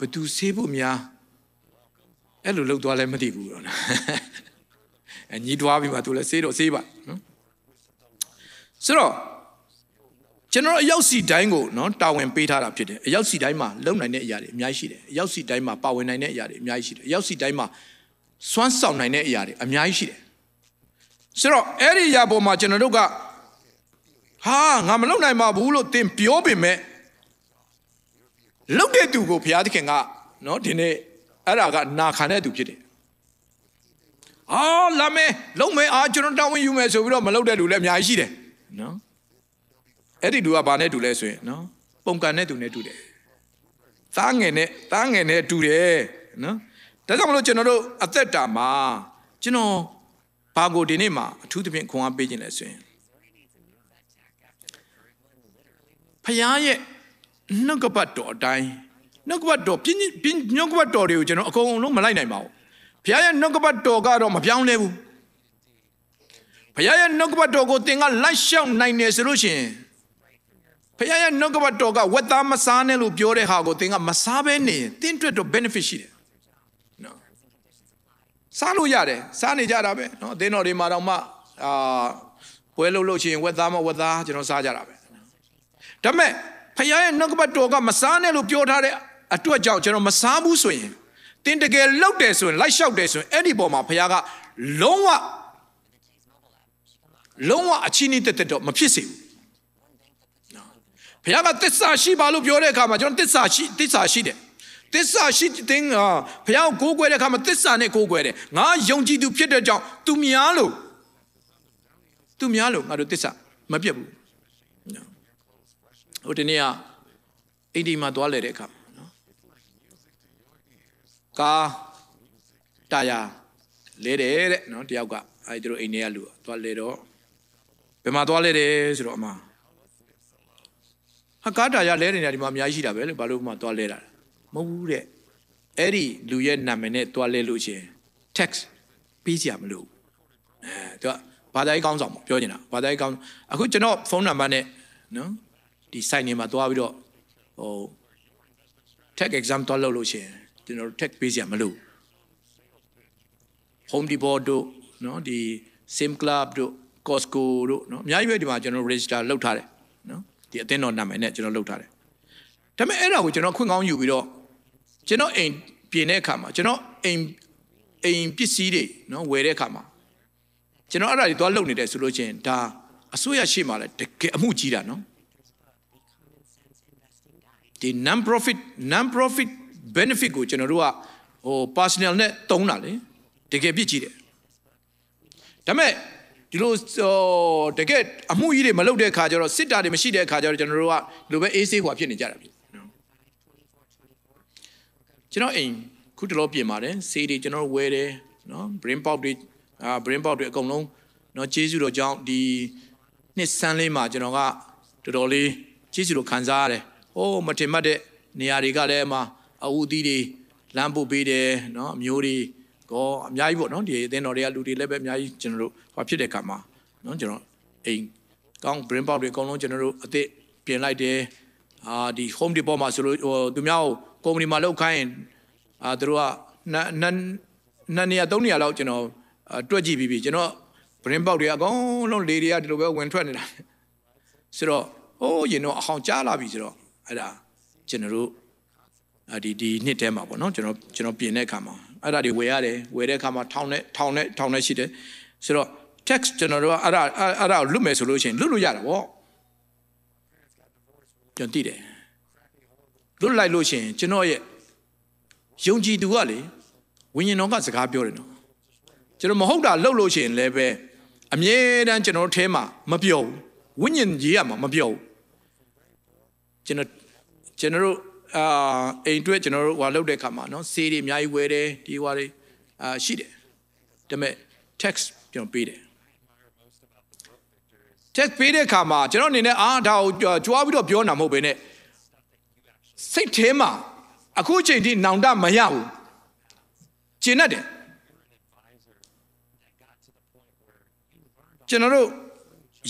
ဘသူဆေးဖို့များအဲ့လိုလှုပ်သွားလဲမသိဘူးတော့နော်အညီးတွားပြီးမှသူလည်းဆေးတော့ဆေးပါနော်ဆိုတော့ ကျွန်တော်အရောက်စီတိုင်းကိုနော်တာဝန်ပေးထားတာဖြစ်တယ်အရောက်စီတိုင်းမှာလုံနိုင်တဲ့အရာတွေအများကြီးရှိတယ်အရောက်စီတိုင်းမှာပါဝင်နိုင်တဲ့အရာတွေအများကြီးရှိတယ်အရောက်စီတိုင်းမှာစွမ်းဆောင်နိုင်တဲ့အရာတွေအများကြီးရှိတယ်ဆိုတော့အဲ့ဒီအရာပေါ်မှာကျွန်တော်တို့ကဟာငါမလုံနိုင်ပါဘူးလို့သင်ပြောပေမဲ့လုံတဲ့သူကိုဘုရားသခင်ကနော်ဒီနေ့အဲ့ဒါကနာခံတဲ့သူဖြစ်တယ်အာလာမဲလုံမဲအာကျွန်တော်တောင်းဝင်ယူမယ်ဆိုပြီးတော့မလုံတဲ့လူလည်းအများကြီးရှိတယ်နော် အဲ့ဒီလူကဘာနဲ့တူလဲဆိုရင်နော်ပုံကန်နဲ့တူနဲ့တူတယ်သားငယ်နဲ့သားငယ်နဲ့တူတယ်နော်ဒါကြောင့်မလို့ကျွန်တော်တို့အသက်တာမှာကျွန်တော်ဘာကိုဒီနေ့မှာအထူးသဖြင့်ခွန်အားပေးခြင်းလဲဆိုရင်ဖခင်ရဲ့နှုတ်ကပတ်တော်အတိုင်းနှုတ်ကပတ်တော်ပြင်းပြင်းနှုတ်ကပတ်တော်တွေကိုကျွန်တော်အကုန်လုံးမလိုက်နိုင်ပါဘူးဘုရားရဲ့နှုတ်ကပတ်တော်ကတော့မပြောင်းလဲဘူးဘုရားရဲ့နှုတ်ကပတ်တော်ကိုသင်ကလိုက်လျှောက်နိုင်တယ်ဆိုလို့ရှိရင် ဖခင်ရဲ့နှုတ်ကပတ်တော်ကဝက်သားမစားနဲ့လို့ပြောတဲ့ဟာကိုသင်ကမစားဘဲနေရင်သင်အတွက်တော့ benefit ရှိတယ်နော်စားလို့ရတယ်စားနေကြတာပဲနော်အသင်းတော်တွေမှာတော့မှအာပွဲလို့လို့ချင်းဝက်သားမဝက်သားကျွန်တော်စားကြတာပဲဒါပေမဲ့ဖခင်ရဲ့နှုတ်ကပတ်တော်ကမစားနဲ့လို့ပြောထားတဲ့အတွက်ကြောင့်ကျွန်တော်မစားဘူးဆိုရင်တင်းတကယ်လောက်တယ်ဆိုရင်လိုက်လျှောက်တယ်ဆိုရင်အဲ့ဒီပေါ်မှာဖခင်ကလုံးဝလုံးဝအချင်းဤတက်တက်တော့မဖြစ်စေဘူး ဘုရားကသစ္စာရှိပါလို့ပြောတဲ့အခါမှာကျွန်တော်သစ္စာရှိသစ္စာရှိတယ်သစ္စာရှိတဲ့ဘုရားကိုကိုးကွယ်တဲ့အခါမှာသစ္စာနဲ့ကိုးကွယ်တယ်ငါယုံကြည်သူဖြစ်တဲ့ကြောင့်သူများလို့သူများလို့ငါတို့သစ္စာမပြတ်ဘူးဟိုဒီနေ့ကအိဒီမှာသွားလေတဲ့အခါနော်ကာတာယာလဲတယ်တဲ့နော်တယောက်ကအဲဒီတို့အိမ်ထဲကလူသွားလေတော့ဘယ်မှာသွားလဲတယ်ဆိုတော့အမ ဟာကာတာယာလဲနေတာဒီမှာအများကြီးရှိတာပဲလေဘာလို့မှသွားလဲတာမဟုတ်ဘူးတဲ့အဲ့ဒီလူရဲ့နာမည်နဲ့သွားလဲလို့ချင်း text ပေးစရာမလိုအဲသူကဘာသာရေးကောင်းဆောင်ပြောနေတာဘာသာရေးကောင်းအခုကျွန်တော်ဖုန်းနံပါတ်နဲ့နော်ဒီ site နေမှာသွားပြီးတော့ဟို tech exam သွားလုပ်လို့ချင်းကျွန်တော် tech ပေးစရာမလို home depot တို့နော်ဒီ sim club တို့ costco တို့နော်အများကြီးပဲဒီမှာကျွန်တော် register လုပ်ထားတယ်နော် ဒီအသင်းတော်နာမည်နဲ့ကျွန်တော်လုပ်ထားတယ်ဒါပေမဲ့အဲ့ဒါကိုကျွန်တော်ခွင့်ကောင်းယူပြီးတော့ကျွန်တော်အိမ်ပြင်တဲ့အခါမှာကျွန်တော်အိမ်အိမ်ပစ္စည်းတွေနော်ဝယ်တဲ့အခါမှာကျွန်တော်အဲ့ဒါတွေသွားလုပ်နေတယ်ဆိုလို့ချင်းဒါအစိုးရရှိမှလည်းတကယ်အမှုကြီးတာနော်ဒီ non profit non profit benefit ကိုကျွန်တော်တို့ကဟို personal နဲ့တုံးတာလေတကယ်ပြစ်ကြည့်တယ်ဒါပေမဲ့ ဒီလိုတကယ်အမှုကြီးတွေမလုပ်တဲ့ခါကျတော့စစ်တာတွေမရှိတဲ့ခါကျတော့ကျွန်တော်တို့ကဒီလိုပဲအေးဆေးဟွာဖြစ်နေကြတာပြီနော်ကျွန်တော်အိမ်ခုတလောပြင်ပါတယ်ဆေးတွေကျွန်တော်ဝယ်တယ်နော် brain pop တွေအာ brain pop တွေအကုန်လုံးနော်ကျေးဇူးတော်ကြောင့်ဒီနှစ်ဆန်းလေးမှာကျွန်တော်ကတော်တော်လေးကျေးဇူးတော်ခံစားရတယ်ဟိုးမတင်မှတ်တဲ့နေရာတွေကလည်းမှာအဝူသီးတွေလမ်းပို့ပေးတယ်နော်အမျိုးတွေ ကောအများကြီးပေါ့နော်ဒီအသင်းတော်တွေကလူတွေလည်းပဲအများကြီးကျွန်တော်တို့ဟောဖြစ်တဲ့ခါမှာနော်ကျွန်တော်အိမ်ကောင်း brain pop တွေအကုန်လုံးကျွန်တော်တို့အသစ်ပြင်လိုက်တယ်အာဒီ home depot မှာဆိုလို့ဟိုသူများကို company မှာလောက်ခိုင်းရင်အာသူတို့ကနနနနေရာသုံးနေရာလောက်ကျွန်တော်တွက်ကြည့်ပြီးပြီကျွန်တော် brain pop တွေအကုန်လုံးလေတွေကဒီလိုပဲဝင်ထွက်နေတာဆိုတော့ဟိုးရင်တော့အဟောင်ကြားလာပြီဆိုတော့အဲ့ဒါကျွန်တော်တို့ဒီဒီနှစ်ထဲမှာပေါ့နော်ကျွန်တော်ကျွန်တော်ပြင်တဲ့အခါမှာ အဲ့ဒါတွေဝယ်ရတယ်ဝယ်တဲ့အခါမှာထောင်းနဲ့ထောင်းနဲ့ထောင်းနဲ့ရှိတယ်ဆိုတော့ text ကျွန်တော်တို့ကအဲ့ဒါအဲ့ဒါကိုလွတ်မယ်ဆိုလို့ရှိရင်လွတ်လို့ရတာပေါ့ကျွန်တော်သိတယ်လွတ်လိုက်လို့ရှိရင်ကျွန်တော်ရဲ့ယုံကြည်သူကလေဝိညာဉ်တော်ကစကားပြောတယ်နော်ကျွန်တော်မဟုတ်တာလှုပ်လို့ရှိရင်လည်းပဲအမြဲတမ်းကျွန်တော်တို့ထဲမှာမပြောဘူးဝိညာဉ်ကြီးရမှာမပြောဘူးကျွန်တော်ကျွန်တော်တို့ အာအိမ်အတွက်ကျွန်တော်တို့ဟွာလုပ်တဲ့ခါမှာနော်ဆေးတွေအများကြီးဝယ်တယ်ဒီဟွာတွေအာရှိတယ်ဒါပေမဲ့ text ကျွန်တော်ပေးတယ် text ပေးတဲ့ခါမှာကျွန်တော်အနေနဲ့အာဒါကိုကြွားပြီးတော့ပြောတာမဟုတ်ဘဲနဲ့စိတ်ထဲမှာအခုချိန်ထိနောင်တမရဘူးကျင်တတ်တယ်ကျွန်တော်တို့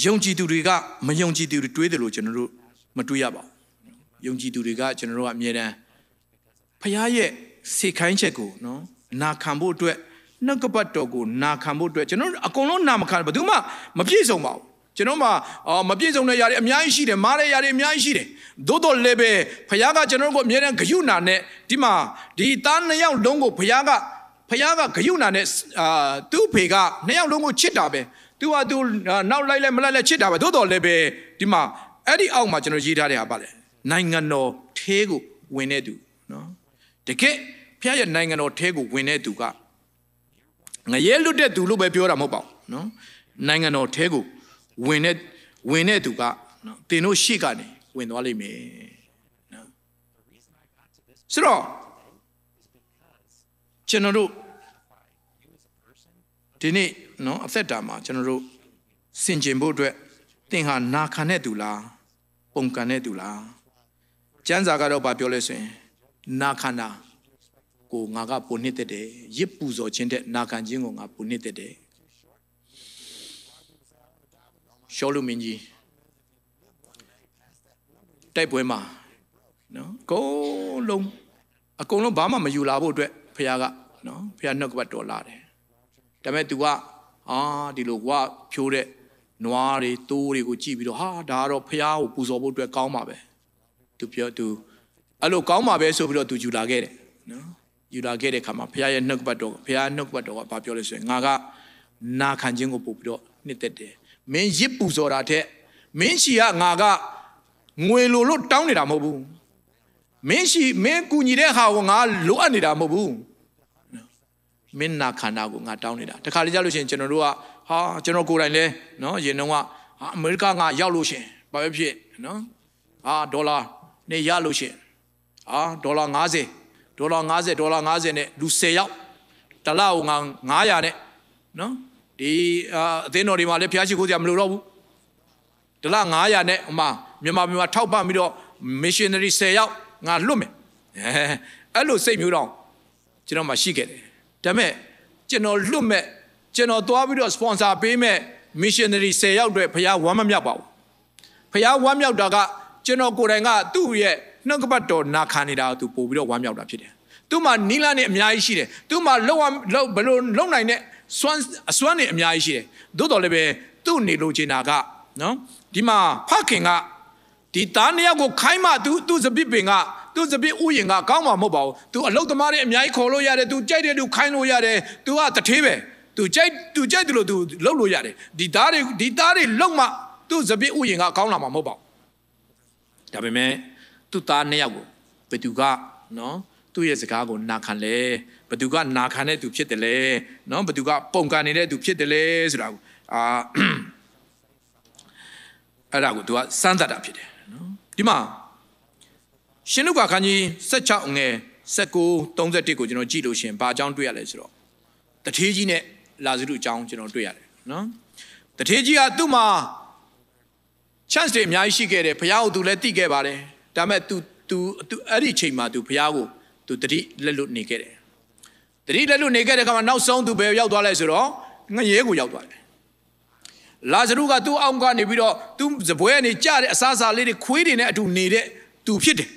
ယုံကြည်သူတွေကမယုံကြည်သူတွေတွေးတယ်လို့ကျွန်တော်တို့မတွေးရပါဘူး ယုံကြည်သူတွေကကျွန်တော်တို့ကအမြဲတမ်းဖခင်ရဲ့စေခိုင်းချက်ကိုနော်နာခံဖို့အတွက်နှုတ်ကပတ်တော်ကိုနာခံဖို့အတွက်ကျွန်တော်အကုန်လုံးနာမခံဘယ်သူမှမပြည့်စုံပါဘူးကျွန်တော်မှအော်မပြည့်စုံတဲ့ຢာတွေအများကြီးရှိတယ်မားတဲ့ຢာတွေအများကြီးရှိတယ်သို့တော်လည်းပဲဖခင်ကကျွန်တော်တို့ကိုအမြဲတမ်းဂယုဏနဲ့ဒီမှာဒီသားနှစ်ယောက်လုံးကိုဖခင်ကဖခင်ကဂယုဏနဲ့အာသူ့ဖေကနှစ်ယောက်လုံးကိုချစ်တာပဲသူကသူနောက်လိုက်လဲမလိုက်လဲချစ်တာပဲသို့တော်လည်းပဲဒီမှာအဲ့ဒီအောက်မှာကျွန်တော်ရေးထားတဲ့ဟာပါလေ နိုင်ငံတော်ထဲကိုဝင်တဲ့သူနော်တကယ်ဖခင်ရဲ့နိုင်ငံတော်ထဲကိုဝင်တဲ့သူကငရဲလွတ်တဲ့သူလို့ပဲပြောတာမဟုတ်ပါဘူးနော်နိုင်ငံတော်ထဲကိုဝင်တဲ့ဝင်တဲ့သူကနော်တင်တို့ရှေ့ကနေဝင်သွားလိမ့်မယ်နော်ဆိုတော့ကျွန်တော်တို့ဒီနေ့နော်အသက်တာမှာကျွန်တော်တို့စင်ကျင်ဖို့အတွက်သင်ဟာနာခံတဲ့သူလားပုံကန်တဲ့သူလား ကျမ်းစာကတော့ဗာပြောလဲဆိုရင်နာခံတာကိုငါကပုံနှစ်သက်တယ်ရစ်ပူဇော်ခြင်းတဲ့နာခံခြင်းကိုငါပုံနှစ်သက်တယ်ရှောလူမင်းကြီးတိုက်ပွဲမှာနော်အကုန်လုံးအကုန်လုံးဘာမှမယူလာဖို့အတွက်ဖခင်ကနော်ဖခင်နှုတ်ကပတ်တော်လာတယ်ဒါပေမဲ့ तू ကအာဒီလိုကွာဖြိုးတဲ့နွားတွေတိုးတွေကိုကြည့်ပြီးတော့ဟာဒါကတော့ဖះကိုပူဇော်ဖို့အတွက်ကောင်းပါပဲ သူပြောသူအဲ့လိုကောင်းပါပဲဆိုပြီးတော့သူယူလာခဲ့တယ်နော်ယူလာခဲ့တဲ့ခါမှာဖះရဲ့နှုတ်ကပတ်တော်ဖះနှုတ်ကပတ်တော်ကဘာပြောလဲဆိုရင်ငါကနာခံခြင်းကိုပို့ပြီးတော့နှစ်သက်တယ်မင်းရစ်ပူဇော်တာတဲ့မင်းရှိကငါကငွေလိုလို့တောင်းနေတာမဟုတ်ဘူးမင်းရှိမင်းကူညီတဲ့ဟာကိုငါလိုအပ်နေတာမဟုတ်ဘူးမင်းနာခန္ဓာကိုငါတောင်းနေတာတခါလေကြာလို့ရှိရင်ကျွန်တော်တို့ကဟာကျွန်တော်ကိုယ်တိုင်လဲနော်ရင်တော့ကအမေရိကငါရောက်လို့ရှိရင်ဘာပဲဖြစ်နော်ဟာဒေါ်လာ နေရလို့ရှိရင်ဟာဒေါ်လာ90ဒေါ်လာ90ဒေါ်လာ90နဲ့လူ10ယောက်တလားကိုငါ900နဲ့နော်ဒီအသင်းတော်တွေမှာလည်းဖျားရှိခိုးကြမလို့တော့ဘူးတလား900နဲ့ဟိုမှာမြန်မာပြည်မှာထောက်ပံ့ပြီးတော့ missionary 10ယောက်ငါလွတ်မယ်အဲအဲ့လိုစိတ်မျိုးတော့ကျွန်တော်မှရှိခဲ့တယ်ဒါပေမဲ့ကျွန်တော်လွတ်မဲ့ကျွန်တော်သွားပြီးတော့ sponsor ပေးမဲ့ missionary 10ယောက်အတွက်ဖရားဝမ်းမမြောက်ပါဘူးဖရားဝမ်းမြောက်တာက ကျွန်တော်ကိုယ်တိုင်ကသူ့ရဲ့နှုတ်ကပတ်တော်နာခံနေတာသူပို့ပြီးတော့ဝမ်းမြောက်တာဖြစ်တယ်သူ့မှာနီလာနဲ့အများကြီးရှိတယ်သူ့မှာလောက်လောက်ဘလို့လုံနိုင်တဲ့စွမ်းအစွမ်းနဲ့အများကြီးရှိတယ်သို့တော်လည်းပဲသူ့နေလို့ချင်တာကနော်ဒီမှာဖခင်ကဒီသားနှစ်ယောက်ကိုခိုင်းမှသူသူ့စပစ်ပင်ကသူ့စပစ်ဥယျင်ကကောင်းမှာမဟုတ်ပါဘူး။ तू အလုတ်သမားတွေအများကြီးခေါ်လို့ရတယ်။ तू ကြိုက်တယ် तू ခိုင်းလို့ရတယ်။ तू ကတထေးပဲ။ तू ကြိုက် तू ကြိုက်တယ်လို့ तू လှုပ်လို့ရတယ်။ဒီသားတွေဒီသားတွေလှုပ်မှသူ့စပစ်ဥယျင်ကကောင်းလာမှာမဟုတ်ပါဘူး။ ဒါပေမဲ့သူ့သားနှစ်ယောက်ကိုဘယ်သူကနော်သူ့ရဲ့စကားကိုနာခံလဲဘယ်သူကနာခံတဲ့သူဖြစ်တယ်လဲနော်ဘယ်သူကပုံကန်နေတဲ့သူဖြစ်တယ်လဲဆိုတာကိုအာအဲ့ဒါကို तू ကစမ်းသပ်တာဖြစ်တယ်နော်ဒီမှာရှင်လုကာခန်းကြီး16အငယ်19 31ကိုကျွန်တော်ကြည့်လို့ရှင်ဘာအကြောင်းတွေ့ရလဲဆိုတော့တထေးကြီးနဲ့လာဇရုအကြောင်းကျွန်တော်တွေ့ရတယ်နော်တထေးကြီးကသူ့မှာ chance တွေအများကြီးရှိခဲ့တယ်ဘုရားကိုသူလည်းသိခဲ့ပါတယ်ဒါပေမဲ့ तू तू အဲ့ဒီအချိန်မှာ तू ဘုရားကို तू တတိလက်လွတ်နေခဲ့တယ်တတိလက်လွတ်နေခဲ့တဲ့ခါမှာနောက်ဆုံး तू ဘယ်ရောက်သွားလဲဆိုတော့ငရဲကိုရောက်သွားတယ်လာဇရုကသူ့အောက်ကနေပြီးတော့သူ့ဇပွဲကနေကြတဲ့အစားအစာလေးတွေခွေးတွေနဲ့အတူနေတဲ့သူဖြစ်တယ်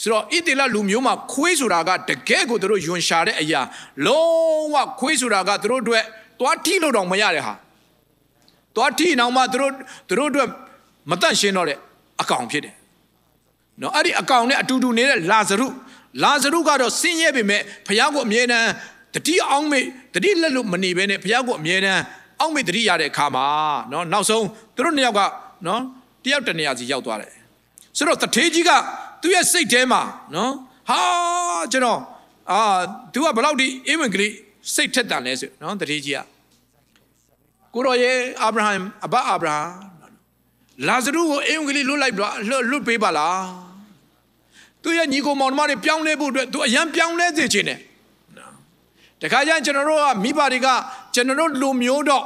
ဆိုတော့ဣတိလလူမျိုးမှာခွေးဆိုတာကတကယ်ကိုသူတို့ယွန်ရှာတဲ့အရာလုံးဝခွေးဆိုတာကသူတို့အတွက်သွားထိလို့တော့မရတဲ့ဟာ သွားထိအောင်မှသူတို့သူတို့အတွက်မတန့်ရှင်းတော့တဲ့အကောင်ဖြစ်တယ်နော်အဲ့ဒီအကောင်နဲ့အတူတူနေတဲ့လာဇရုလာဇရုကတော့ဆင်းရဲပေမဲ့ဖះကိုအမြဲတမ်းတတိအောင်မေတတိလက်လို့မနေဘဲနဲ့ဖះကိုအမြဲတမ်းအောက်မေတတိရတဲ့အခါမှာနော်နောက်ဆုံးသူတို့နှစ်ယောက်ကနော်တယောက်တနေရာစီရောက်သွားတယ်ဆိုတော့တထေးကြီးကသူ့ရဲ့စိတ်ထဲမှာနော်ဟာကျွန်တော်အာသူကဘယ်လောက်ဒီအင်မဂလိစိတ်ထက်တန်လဲဆိုနော်တထေးကြီးက ကိုရောရဲ့အာဗြဟံအဘအာဗြဟံလာဇရုကိုအင်မဂလိလွတ်လိုက်ပါလွတ်ပေးပါလားသူရဲ့ညီကိုမောင်နှမတွေပြောင်းလဲဖို့အတွက်သူအရန်ပြောင်းလဲစေချင်တယ်တခါကျရင်ကျွန်တော်တို့ကမိဘတွေကကျွန်တော်တို့လူမျိုးတော့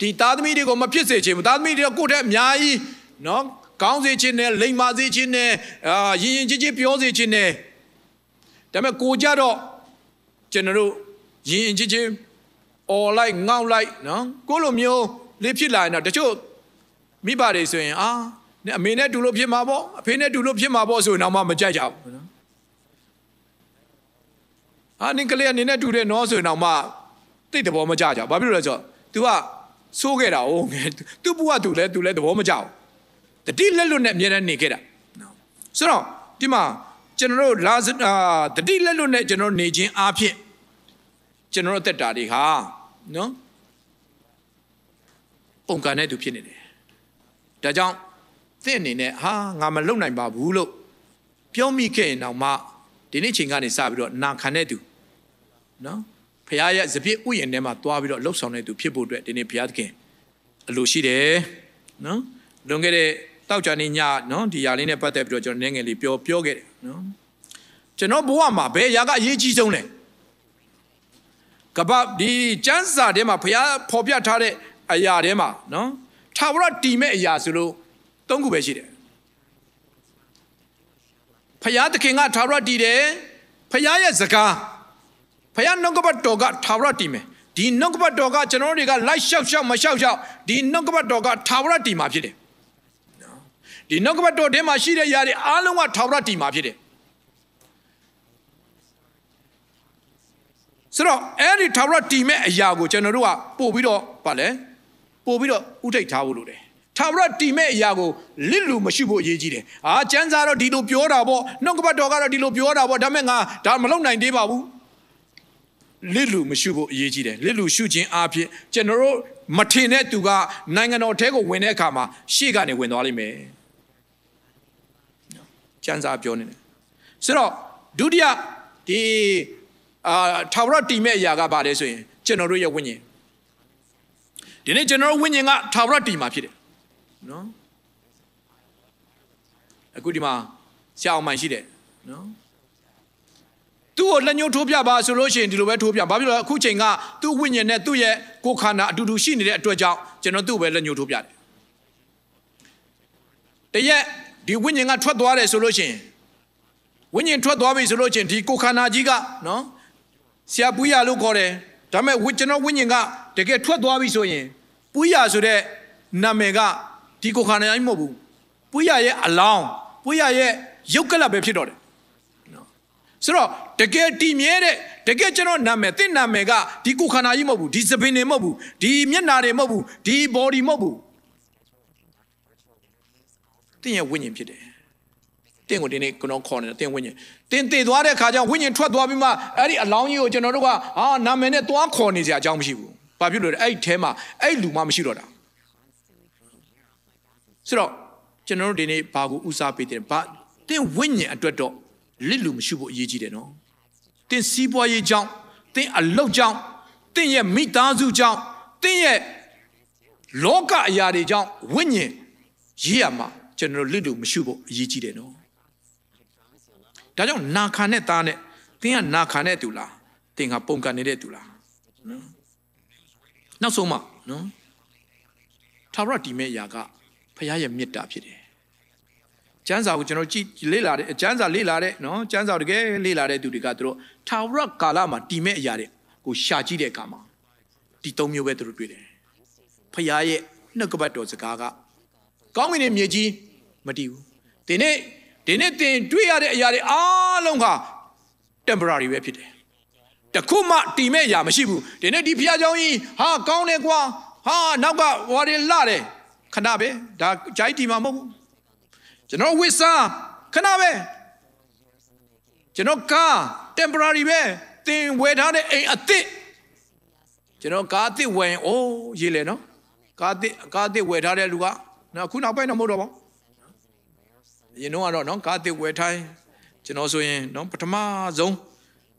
ဒီသားသမီးတွေကိုမဖြစ်စေချင်ဘူးသားသမီးတွေကကိုယ့်ထက်အများကြီးနော်ကောင်းစေခြင်းနဲ့လိမ်မာစေခြင်းနဲ့အာရင်ရင်ကြီးကြီးပြောစေခြင်းနဲ့ဒါပေမဲ့ကိုကြတော့ကျွန်တော်တို့ရင်ရင်ကြီးကြီး អော်လိုက်ငေါက်လိုက်နော်ကိုလိုမျိုးလေးဖြစ်လာရင်တော့တချို့မိဘတွေဆိုရင်အာအမေနဲ့တူလို့ဖြစ်မှာပေါ့အဖေနဲ့တူလို့ဖြစ်မှာပေါ့ဆိုရင်တော့မှမကြိုက်ကြဘူးနော်အာနင်ကလေးကနေနဲ့တူတဲ့နော်ဆိုရင်တော့မှတိတ်သဘောမကြကြဘာဖြစ်လို့လဲဆိုတော့ तू ကဆိုးခဲ့တာဟုတ်ငယ် तू ဘုရား तू လဲ तू လဲသဘောမကြဘူးတတိလက်လွတ်နဲ့အမြဲတမ်းနေခဲ့တာဆိုတော့ဒီမှာကျွန်တော်တို့လာတတိလက်လွတ်နဲ့ကျွန်တော်နေခြင်းအဖြစ်ကျွန်တော်တို့တက်တာတွေဟာ နော်ပုံကန်တဲ့သူဖြစ်နေတယ်ဒါကြောင့်သင်အနေနဲ့ဟာငါမလုံနိုင်ပါဘူးလို့ပြောမိခဲ့ရင်တော့မှဒီနေ့ချိန်ကနေစပြီးတော့နာခံတဲ့သူနော်ဖခင်ရဲ့စပြည့်ဥယျာဉ်ထဲမှာသွားပြီးတော့လှုပ်ဆောင်တဲ့သူဖြစ်ဖို့အတွက်ဒီနေ့ဘုရားသခင်အလိုရှိတယ်နော်လွန်ခဲ့တဲ့တောက်ကြနေညနော်ဒီຢာလေးနဲ့ပတ်သက်ပြီးတော့ကျွန်တော်နည်းငယ်လေးပြောပြောခဲ့တယ်နော်ကျွန်တော်ဘဝမှာဘယ်ຢာကအရေးကြီးဆုံးလဲ ကပဒီကျမ်းစာထဲမှာဘုရားဖော်ပြထားတဲ့အရာထဲမှာနော်ထာဝရတည်မဲ့အရာဆိုလို့သုံးခုပဲရှိတယ်ဖယားသခင်ကထာဝရတည်တယ်ဖယားရဲ့စကားဖယားနှုတ်ကပတ်တော်ကထာဝရတည်မယ်ဒီနှုတ်ကပတ်တော်ကကျွန်တော်တွေကလိုက်လျှောက်လျှောက်မလျှောက်လျှောက်ဒီနှုတ်ကပတ်တော်ကထာဝရတည်မှာဖြစ်တယ်ဒီနှုတ်ကပတ်တော်ထဲမှာရှိတဲ့ຢာတွေအားလုံးကထာဝရတည်မှာဖြစ်တယ် ဆိုတော့အဲ့ဒီထာဝရတည်မဲ့အရာကိုကျွန်တော်တို့ကပို့ပြီးတော့ဗာလဲပို့ပြီးတော့ဥထိတ်ထားဖို့လိုတယ်ထာဝရတည်မဲ့အရာကိုလစ်လူမရှိဖို့အရေးကြီးတယ်။အာကျမ်းစာတော့ဒီလိုပြောတာပေါ့နှုတ်ကပတ်တော်ကတော့ဒီလိုပြောတာပေါ့ဒါပေမဲ့ငါဒါမလုပ်နိုင်သေးပါဘူး။လစ်လူမရှိဖို့အရေးကြီးတယ်။လစ်လူရှုခြင်းအပြင်ကျွန်တော်တို့မထင်တဲ့သူကနိုင်ငံတော်ထဲကိုဝင်တဲ့အခါမှာရှေ့ကနေဝင်သွားလိမ့်မယ်။ကျမ်းစာပြောနေတယ်။ဆိုတော့ဒုတိယဒီ အာထာဝရတည်မဲ့အရာကဘာလဲဆိုရင်ကျွန်တော်တို့ရဲ့ဝိညာဉ်ဒီနေ့ကျွန်တော်တို့ဝိညာဉ်ကထာဝရတည်မှာဖြစ်တယ်နော်အခုဒီမှာဆရာအောင်မှန်ရှိတယ်နော်သူ့ကိုလက်ညှိုးထိုးပြပါဆိုလို့ရှိရင်ဒီလိုပဲထိုးပြဘာဖြစ်လို့လဲအခုချိန်ကသူ့ဝိညာဉ်နဲ့သူ့ရဲ့ကိုယ်ခန္ဓာအတူတူရှိနေတဲ့အတွက်ကြောင့်ကျွန်တော်သူ့ပဲလက်ညှိုးထိုးပြတယ်တရက်ဒီဝိညာဉ်ကထွက်သွားတယ်ဆိုလို့ရှိရင်ဝိညာဉ်ထွက်သွားပြီဆိုလို့ရှိရင်ဒီကိုယ်ခန္ဓာကြီးကနော် ဆရာပူးရလို့ခေါ်တယ်ဒါပေမဲ့ကျွန်တော်ဝိညာဉ်ကတကယ်ထွက်သွားပြီဆိုရင်ပူးရဆိုတဲ့နာမည်ကဒီကိုခန္ဓာကြီးမဟုတ်ဘူးပွေးရရဲ့အလောင်းပွေးရရဲ့ရုပ်ကလပ်ပဲဖြစ်တော့တယ်နော်ဆိုတော့တကယ်တည်မြဲတဲ့တကယ်ကျွန်တော်နာမည်တင့်နာမည်ကဒီကိုခန္ဓာကြီးမဟုတ်ဘူးဒီသပင်တွေမဟုတ်ဘူးဒီမျက်နာတွေမဟုတ်ဘူးဒီ body မဟုတ်ဘူးတင့်ရဲ့ဝိညာဉ်ဖြစ်တယ် တင့်ကိုဒီနေ့ကျွန်တော်ခေါ်နေတာတင့်ဝိညာဉ်တင်တည်သွားတဲ့ခါကျဝိညာဉ်ထွက်သွားပြီးမှအဲ့ဒီအလောင်းကြီးကိုကျွန်တော်တို့ကဟာနာမည်နဲ့သွားခေါ်နေစရာအကြောင်းမရှိဘူးဘာဖြစ်လို့လဲအဲ့ဒီထဲမှာအဲ့လူမှမရှိတော့တာဆိုတော့ကျွန်တော်တို့ဒီနေ့ဘာကိုဦးစားပေးတယ်ဘာတင်းဝိညာဉ်အတွက်တော့လစ်လူမရှိဖို့အရေးကြီးတယ်နော်တင်းစီးပွားရေးကြောင့်တင်းအလုတ်ကြောင့်တင်းရဲ့မိသားစုကြောင့်တင်းရဲ့လောကအရာတွေကြောင့်ဝိညာဉ်ရေးရမှာကျွန်တော်တို့လစ်လူမရှိဖို့အရေးကြီးတယ်နော် ဒါကြောင့်နာခံတဲ့သားနဲ့တင်းကနာခံတဲ့သူလားတင်းကပုံကန်နေတဲ့သူလားနော်နောက်ဆုံးမှနော်ထာဝရတည်မဲ့ຢာကဖခင်ရဲ့မေတ္တာဖြစ်တယ်ကျမ်းစာကိုကျွန်တော်ကြည့်လေ့လာတဲ့ကျမ်းစာလေ့လာတဲ့နော်ကျမ်းစာတကယ်လေ့လာတဲ့သူတွေကသူတို့ထာဝရကာလမှာတည်မဲ့အရာတွေကိုရှာကြည့်တဲ့အခါမှာဒီသုံးမျိုးပဲသူတို့တွေ့တယ်ဖခင်ရဲ့နှုတ်ကပတ်တော်စကားကကောင်းကင်ရဲ့မြေကြီးမတည်ဘူးဒီနေ့ ဒီနေ့သင်တွေ့ရတဲ့အရာတွေအားလုံးက temporary ပဲဖြစ်တယ်တခုမှတည်မဲ့အရာမရှိဘူးဒီနေ့ဒီဖခင်เจ้าကြီးဟာကောင်းတယ်ကွာဟာနောက်ကဟောတယ်လှတယ်ခဏပဲဒါဂျိုက်တီမှာမဟုတ်ဘူးကျွန်တော်ဝစ်စားခဏပဲကျွန်တော်ကား temporary ပဲသင်ဝယ်ထားတဲ့အိမ်အစ်စ်ကျွန်တော်ကားအစ်စ်ဝယ်ရင်အိုးရေးလေနော်ကားအစ်စ်ကားအစ်စ်ဝယ်ထားတဲ့လူကနော်ခုနောက်ပိုင်းတော့မဟုတ်တော့ပါဘူး ရင်တော့ကတော့နော်ကားအစ်စ်ဝယ်ထားရင်ကျွန်တော်ဆိုရင်နော်ပထမဆုံး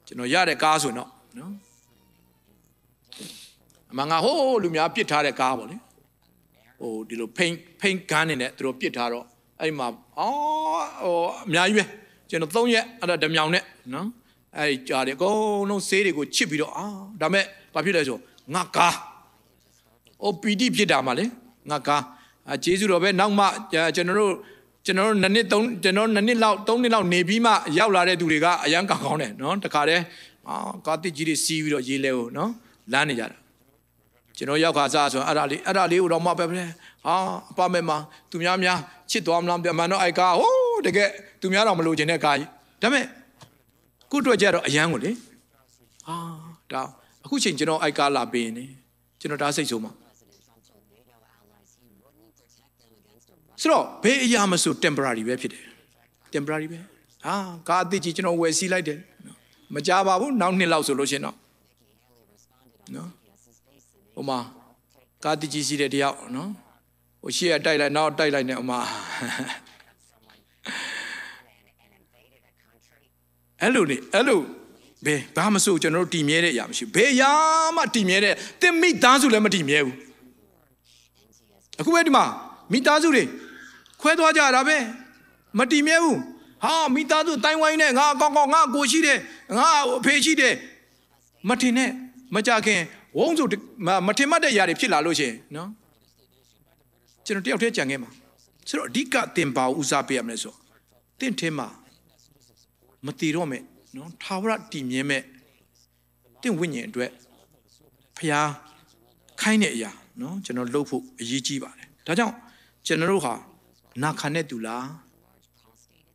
ကျွန်တော်ရတဲ့ကားဆိုတော့နော်အမှန်ကဟိုးလူများပြစ်ထားတဲ့ကားပေါ့လေဟိုဒီလိုဖိန်ဖိန်ကန်းနေနဲ့သူတို့ပြစ်ထားတော့အဲ့မှာအော်ဟိုအများကြီးပဲကျွန်တော်၃ရက်အဲ့ဒါဓမြောင်နဲ့နော်အဲ့ကြားတယ်အကုန်လုံးဆေးတွေကိုချစ်ပြီးတော့အာဒါမဲ့ဘာဖြစ်လဲဆိုငါကားအိုပီတီဖြစ်တာမှလေငါကားအကျေးဇူးတော်ပဲနောက်မှကျွန်တော်တို့ ကျွန်တော်တို့နှစ်နှစ်သုံးကျွန်တော်နှစ်နှစ်လောက်သုံးနှစ်လောက်နေပြီးမှရောက်လာတဲ့သူတွေကအရန်ကောင်းကောင်းတယ်နော်တခါတည်းအာကားတစ်ကြီးတွေစီးပြီးတော့ရေးလဲကိုနော်လမ်းနေကြတာကျွန်တော်ရောက်ခါစားဆိုအဲ့ဒါလေးအဲ့ဒါလေးကိုတော့မပဲပဲဟာအပမဲ့မှာသူများများချစ်သွားမလားပြန်မှန်တော့အိုက်ကားဟိုးတကယ်သူများတော့မလို့ခြင်းတဲ့ကားကြီးဒါပေမဲ့ခုတွေ့ကြတော့အယမ်းကိုလေဟာဒါအခုချိန်ကျွန်တော်အိုက်ကားလာပေးနေကျွန်တော်ဒါစိတ်ဆိုးမှာ ဆိုတော့ဘယ်အရာမဆို temporary ပဲဖြစ်တယ် temporary ပဲဟာကားအသစ်ကြီးကျွန်တော်ဝယ်စီးလိုက်တယ်မကြပါဘူးနောက်နှစ်လောက်ဆိုလို့ရှင်တော့နော်ဟိုမှာကားတကြီးရှိတဲ့တယောက်နော်ဟိုရှေ့ကတိုက်လိုက်နောက်တိုက်လိုက်နေအမအဲ့လိုနေအဲ့လိုဘယ်ဘာမဆိုကျွန်တော်တို့တည်မြဲတဲ့အရာမရှိဘူးဘယ်အရာမှတည်မြဲတဲ့တင်မိသားစုလည်းမတည်မြဲဘူးအခုပဲဒီမှာမိသားစုတွေ ခွဲသွားကြတာပဲမတည်မြဲဘူးဟာမိသားစုတိုင်းဝိုင်းနဲ့ငါအကောင်းကောင်းငါကိုရှိတယ်ငါအဖေရှိတယ်မထင်နဲ့မကြခင်ဝုန်းဆိုမထင်မှတ်တဲ့ຢာတွေဖြစ်လာလို့ရှိရင်နော်ကျွန်တော်တယောက်တည်းကြံခဲ့မှာဆိုတော့အဓိကတင်ပါဦးစားပေးရမယ်ဆိုတင့်ထဲမှာမတည်တော့မဲ့နော်ထာဝရတည်မြဲမဲ့တင့်ဝိညာဉ်အတွက်ဖျားခိုင်းတဲ့အရာနော်ကျွန်တော်လုပ်ဖို့အရေးကြီးပါတယ်ဒါကြောင့်ကျွန်တော်တို့ဟာ နာခံတဲ့သူလား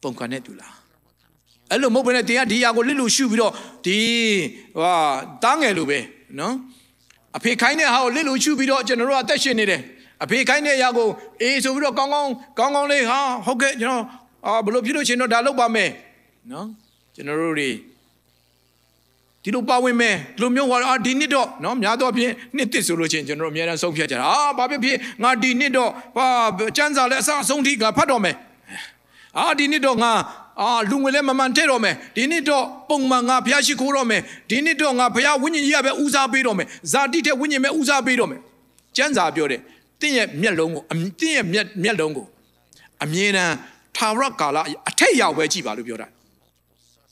ပုံခံတဲ့သူလားအဲ့လိုမဟုတ်ဘဲနဲ့တင်ကဒီအရာကိုလစ်လို့ရှုပြီးတော့ဒီဟာတားငယ်လိုပဲနော်အဖေခိုင်းတဲ့ဟာကိုလစ်လို့ရှုပြီးတော့ကျွန်တော်တို့အသက်ရှင်နေတယ်အဖေခိုင်းတဲ့အရာကိုအေးဆိုပြီးတော့ကောင်းကောင်းကောင်းကောင်းလေးဟာဟုတ်ကဲ့ကျွန်တော်အာဘလို့ဖြစ်လို့ရှင်တော့ဒါလုပ်ပါမယ်နော်ကျွန်တော်တို့တွေ ဒီလိုပါဝင်မယ်ဒီလိုမျိုးဟောအာဒီနှစ်တော့နော်များတော့ဖြင့်နှစ်တစ်ဆိုလို့ချင်းကျွန်တော်တို့အများအားဆုံးဖြတ်ကြတာအာဘာဖြစ်ဖြစ်ငါဒီနှစ်တော့ဟာစံစာလည်းအစအဆုံးထိကဖတ်တော့မယ်အာဒီနှစ်တော့ငါအာလူငွေလည်းမမှန်တဲ့တော့မယ်ဒီနှစ်တော့ပုံမှန်ငါဘုရားရှိခိုးတော့မယ်ဒီနှစ်တော့ငါဘုရားဝိညာဉ်ကြီးကပဲဦးစားပေးတော့မယ်ဇာတိတဲ့ဝိညာဉ်ပဲဦးစားပေးတော့မယ်ကျမ်းစာပြောတယ်တင့်ရဲ့မျက်လုံးကိုတင့်ရဲ့မျက်မျက်လုံးကိုအမြဲတမ်းထာဝရကာလအထက်ရောက်ပဲကြည့်ပါလို့ပြောတာ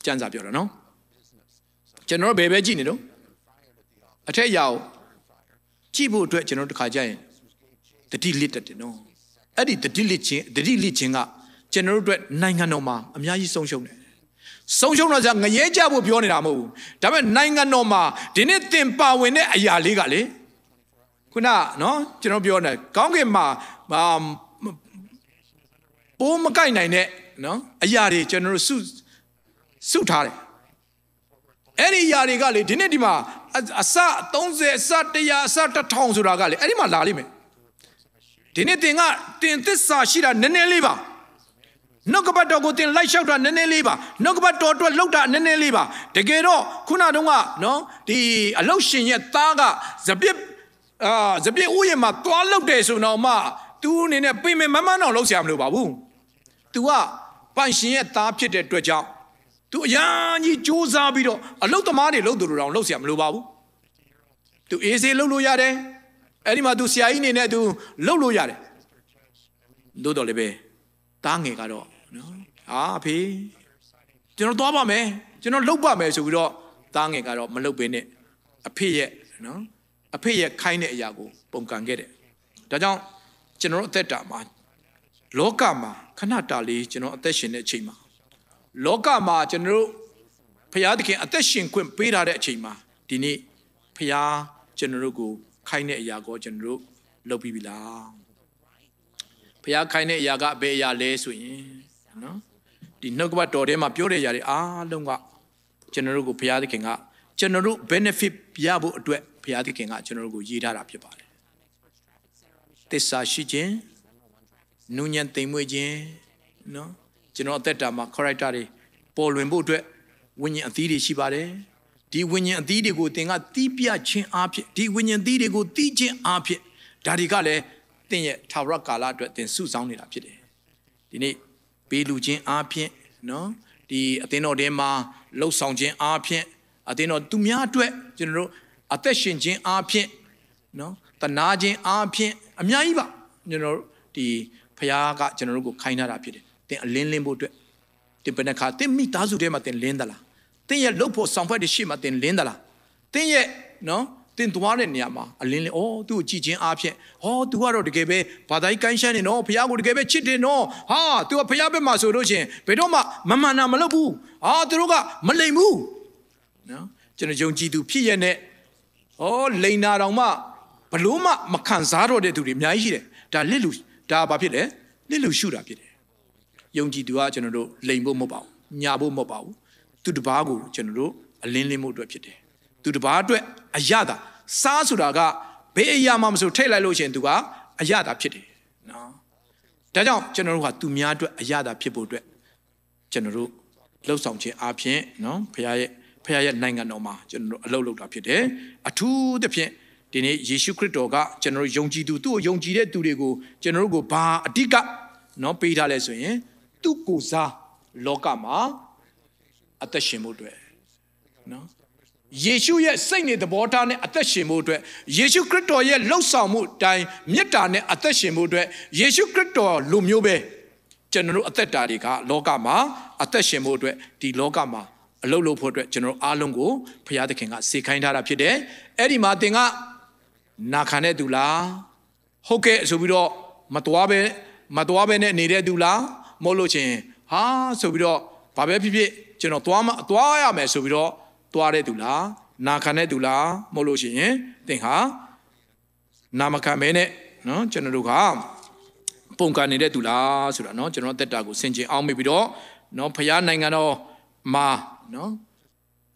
ကျမ်းစာပြောတာနော် ကျွန်တော်ဘယ်ပဲကြည့်နေတော့အထက်ရောက်ကြည့်ဖို့အတွက်ကျွန်တော်တခါကြရင်တတိလစ်တက်တယ်နော်အဲ့ဒီတတိလစ်ခြင်းတတိလစ်ခြင်းကကျွန်တော်တို့အတွက်နိုင်ငံတော်မှာအများကြီးဆုံးရှုံးတယ်ဆုံးရှုံးတော့ငရဲကြဖို့ပြောနေတာမဟုတ်ဘူးဒါပေမဲ့နိုင်ငံတော်မှာဒီနေ့သင်ပါဝင်တဲ့အရာလေးကလေခုနနော်ကျွန်တော်ပြောနေကောင်းကင်မှာပိုးမကိုက်နိုင်တဲ့နော်အရာတွေကျွန်တော်တို့စုစုထားတယ် အဲ့ဒီຢာတွေကလေဒီနေ့ဒီမှာအစ30အစ100အစ1000ဆိုတာကလေအဲ့ဒီမှာလာလိမ့်မယ်ဒီနေ့တင်ကတင်သစ္စာရှိတာနည်းနည်းလေးပါနှုတ်ကပတ်တော်ကိုတင်လိုက်လျှောက်တာနည်းနည်းလေးပါနှုတ်ကပတ်တော်အတွက်လှုပ်တာနည်းနည်းလေးပါတကယ်တော့ခုနတုန်းကနော်ဒီအလုတ်ရှင်ရဲ့သားကဇပစ်အာဇပစ်ဥယျာဉ်မှာသွားလှုပ်တယ်ဆိုတော့မှသူအနေနဲ့ပြင်မမမန်းတော့လှုပ်ဆရာမလိုပါဘူး तू ကပိုင်ရှင်ရဲ့သားဖြစ်တဲ့အတွက်ကြောင့် သူအရန်ကြီးစူးစမ်းပြီးတော့အလုတ်သမားတွေလုတ်သူတို့တော့လုတ်เสียမလိုပါဘူးသူအေးစေးလုတ်လို့ရတယ်အဲ့ဒီမှာသူဆရာကြီးနေနဲ့သူလုတ်လို့ရတယ်တို့တော့လည်းပဲတားငယ်ကတော့နော်အာဖေးကျွန်တော်သွားပါမယ်ကျွန်တော်လုတ်ပါမယ်ဆိုပြီးတော့တားငယ်ကတော့မလုတ်ပင်နဲ့အဖေရဲ့နော်အဖေရဲ့ခိုင်းတဲ့အရာကိုပုံကန်ခဲ့တယ်ဒါကြောင့်ကျွန်တော်အသက်တာမှာလောကမှာခဏတာလေးကျွန်တော်အသက်ရှင်တဲ့အချိန်မှာ လောကမှာကျွန်တော်တို့ဖရာသခင်အသက်ရှင်ခွင့်ပေးထားတဲ့အချိန်မှာဒီနေ့ဖရာကျွန်တော်တို့ကိုခိုင်းတဲ့အရာကိုကျွန်တော်တို့လုပ်ပြီးပြီလားဖရာခိုင်းတဲ့အရာကဘယ်အရာလဲဆိုရင်နော်ဒီနှုတ်ကပတ်တော်ထဲမှာပြောတဲ့အရာတွေအားလုံးကကျွန်တော်တို့ကိုဖရာသခင်ကကျွန်တော်တို့ benefit ရဖို့အတွက်ဖရာသခင်ကကျွန်တော်တို့ကိုရေးထားတာဖြစ်ပါတယ်သစ္စာရှိခြင်းနူးညံ့သိမ်မွေ့ခြင်းနော် ကျွန်တော်အသက်တာမှာ character တွေပေါ်လွင်ဖို့အတွက်ဝိညာဉ်အသီးတွေရှိပါတယ်ဒီဝိညာဉ်အသီးတွေကိုသင်ကတီးပြခြင်းအားဖြင့်ဒီဝိညာဉ်သီးတွေကိုတီးခြင်းအားဖြင့်ဒါတွေကလည်းသင်ရဲ့ထာဝရကာလအတွက်သင်စုဆောင်းနေတာဖြစ်တယ်ဒီနေ့ပေးလူခြင်းအားဖြင့်နော်ဒီအသင်းတော်ထဲမှာလှုပ်ဆောင်ခြင်းအားဖြင့်အသင်းတော်သူများအတွက်ကျွန်တော်တို့အသက်ရှင်ခြင်းအားဖြင့်နော်တနာခြင်းအားဖြင့်အများကြီးပါကျွန်တော်တို့ဒီဖခင်ကကျွန်တော်တို့ကိုခိုင်းထားတာဖြစ်တယ် တင်အလင်းလင်းဖို့အတွက်တင်ဘယ်နှခါတင်မိသားစုထဲမှာတင်လင်းသလားတင်ရဲ့လှုပ်ဖို့ဆောင်ဖက်တွေရှေ့မှာတင်လင်းသလားတင်ရဲ့နော်တင်သွားတဲ့နေရာမှာအလင်းလင်းအော်သူ့ကိုကြည်ချင်းအားဖြင့်ဟော तू ကတော့တကယ်ပဲဘာသာကြီးကိုင်းရှမ်းနေနော်ဖះကိုတကယ်ပဲချစ်တယ်နော်ဟာ तू ကဖះဘက်မှာဆိုလို့ချင်းဘယ်တော့မှမမှန်တာမလုပ်ဘူးဟာသူတို့ကမလိမ်ဘူးနော်ကျွန်တော်ယုံကြည်သူဖြစ်ရတဲ့ဟောလိန်နာတော်မှဘလို့မှမခံစားတော့တဲ့သူတွေအများကြီးရှိတယ်ဒါလစ်လူဒါဘာဖြစ်လဲလစ်လူရှုတာဖြစ်တယ် ယုံကြည်သူကကျွန်တော်တို့လိန်ဖို့မဟုတ်ပါဘူးညာဖို့မဟုတ်ပါဘူးသူတပားကိုကျွန်တော်တို့အလင်းလင်းမှုအတွက်ဖြစ်တယ်သူတပားအတွက်အရသာစားဆိုတာကဘယ်အရာမှမဆိုထိတ်လိုက်လို့ရှင်သူကအရသာဖြစ်တယ်နော်ဒါကြောင့်ကျွန်တော်တို့ကသူများအတွက်အရသာဖြစ်ဖို့အတွက်ကျွန်တော်တို့လှုပ်ဆောင်ခြင်းအပြင်နော်ဖခင်ရဲ့ဖခင်ရဲ့နိုင်ငံတော်မှာကျွန်တော်တို့အလုပ်လုပ်တာဖြစ်တယ်အထူးသဖြင့်ဒီနေ့ယေရှုခရစ်တော်ကကျွန်တော်တို့ယုံကြည်သူသူ့ကိုယုံကြည်တဲ့သူတွေကိုကျွန်တော်တို့ကိုဘာအဓိကနော်ပေးထားလဲဆိုရင် သူ့ကိုယ်စားလောကမှာအသက်ရှင်ဖို့အတွက်နော်ယေရှုရဲ့စိတ်နဲ့သဘောထားနဲ့အသက်ရှင်ဖို့အတွက်ယေရှုခရစ်တော်ရဲ့လှုပ်ဆောင်မှုတိုင်းမေတ္တာနဲ့အသက်ရှင်ဖို့အတွက်ယေရှုခရစ်တော်လူမျိုးပဲကျွန်တော်တို့အသက်တာတွေကလောကမှာအသက်ရှင်ဖို့အတွက်ဒီလောကမှာအလုပ်လုပ်ဖို့အတွက်ကျွန်တော်အားလုံးကိုဘုရားသခင်ကစေခိုင်းထားတာဖြစ်တယ်အဲ့ဒီမှာသင်ကနာခံတဲ့သူလားဟုတ်ကဲ့ဆိုပြီးတော့မတော်ပဲမတော်ပဲနဲ့နေတဲ့သူလား မဟုတ်လို့ချင်းဟာဆိုပြီးတော့ဘာပဲဖြစ်ဖြစ်ကျွန်တော်သွားမသွားရမယ်ဆိုပြီးတော့သွားတဲ့သူလားနာခံတဲ့သူလားမဟုတ်လို့ရှိရင်သင်ဟာနာမခံမဲနဲ့နော်ကျွန်တော်တို့ကပုံကန်နေတဲ့သူလားဆိုတာနော်ကျွန်တော်တက်တာကိုဆင်ခြင်အောင်မိပြီးတော့နော်ဖခင်နိုင်ငံတော်မှာနော်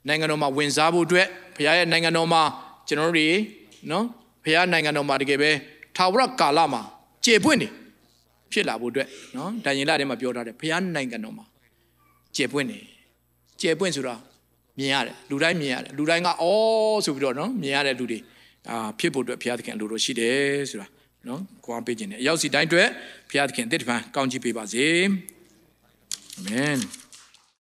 နိုင်ငံတော်မှာဝင်စားဖို့အတွက်ဖခင်ရဲ့နိုင်ငံတော်မှာကျွန်တော်တို့တွေနော်ဖခင်နိုင်ငံတော်မှာတကယ်ပဲထာဝရကာလမှာကျေပွင့်နေ ဖြစ်လာဖို့အတွက်နော်ဒံရင်လာထဲမှာပြောထားတယ်ဖခင်နိုင်ငံတော်မှာကျေပွင့်နေကျေပွင့်ဆိုတာမြင်ရတယ်လူတိုင်းမြင်ရတယ်လူတိုင်းကအော်ဆိုပြီးတော့နော်မြင်ရတဲ့လူတွေအာဖြစ်ဖို့အတွက်ဘုရားသခင်အလိုလိုရှိတယ်ဆိုတာနော်ခွန်အားပေးခြင်းနဲ့အရောက်စီတိုင်းအတွက်ဘုရားသခင်တစ်တပံကောင်းချီးပေးပါစေအာမင်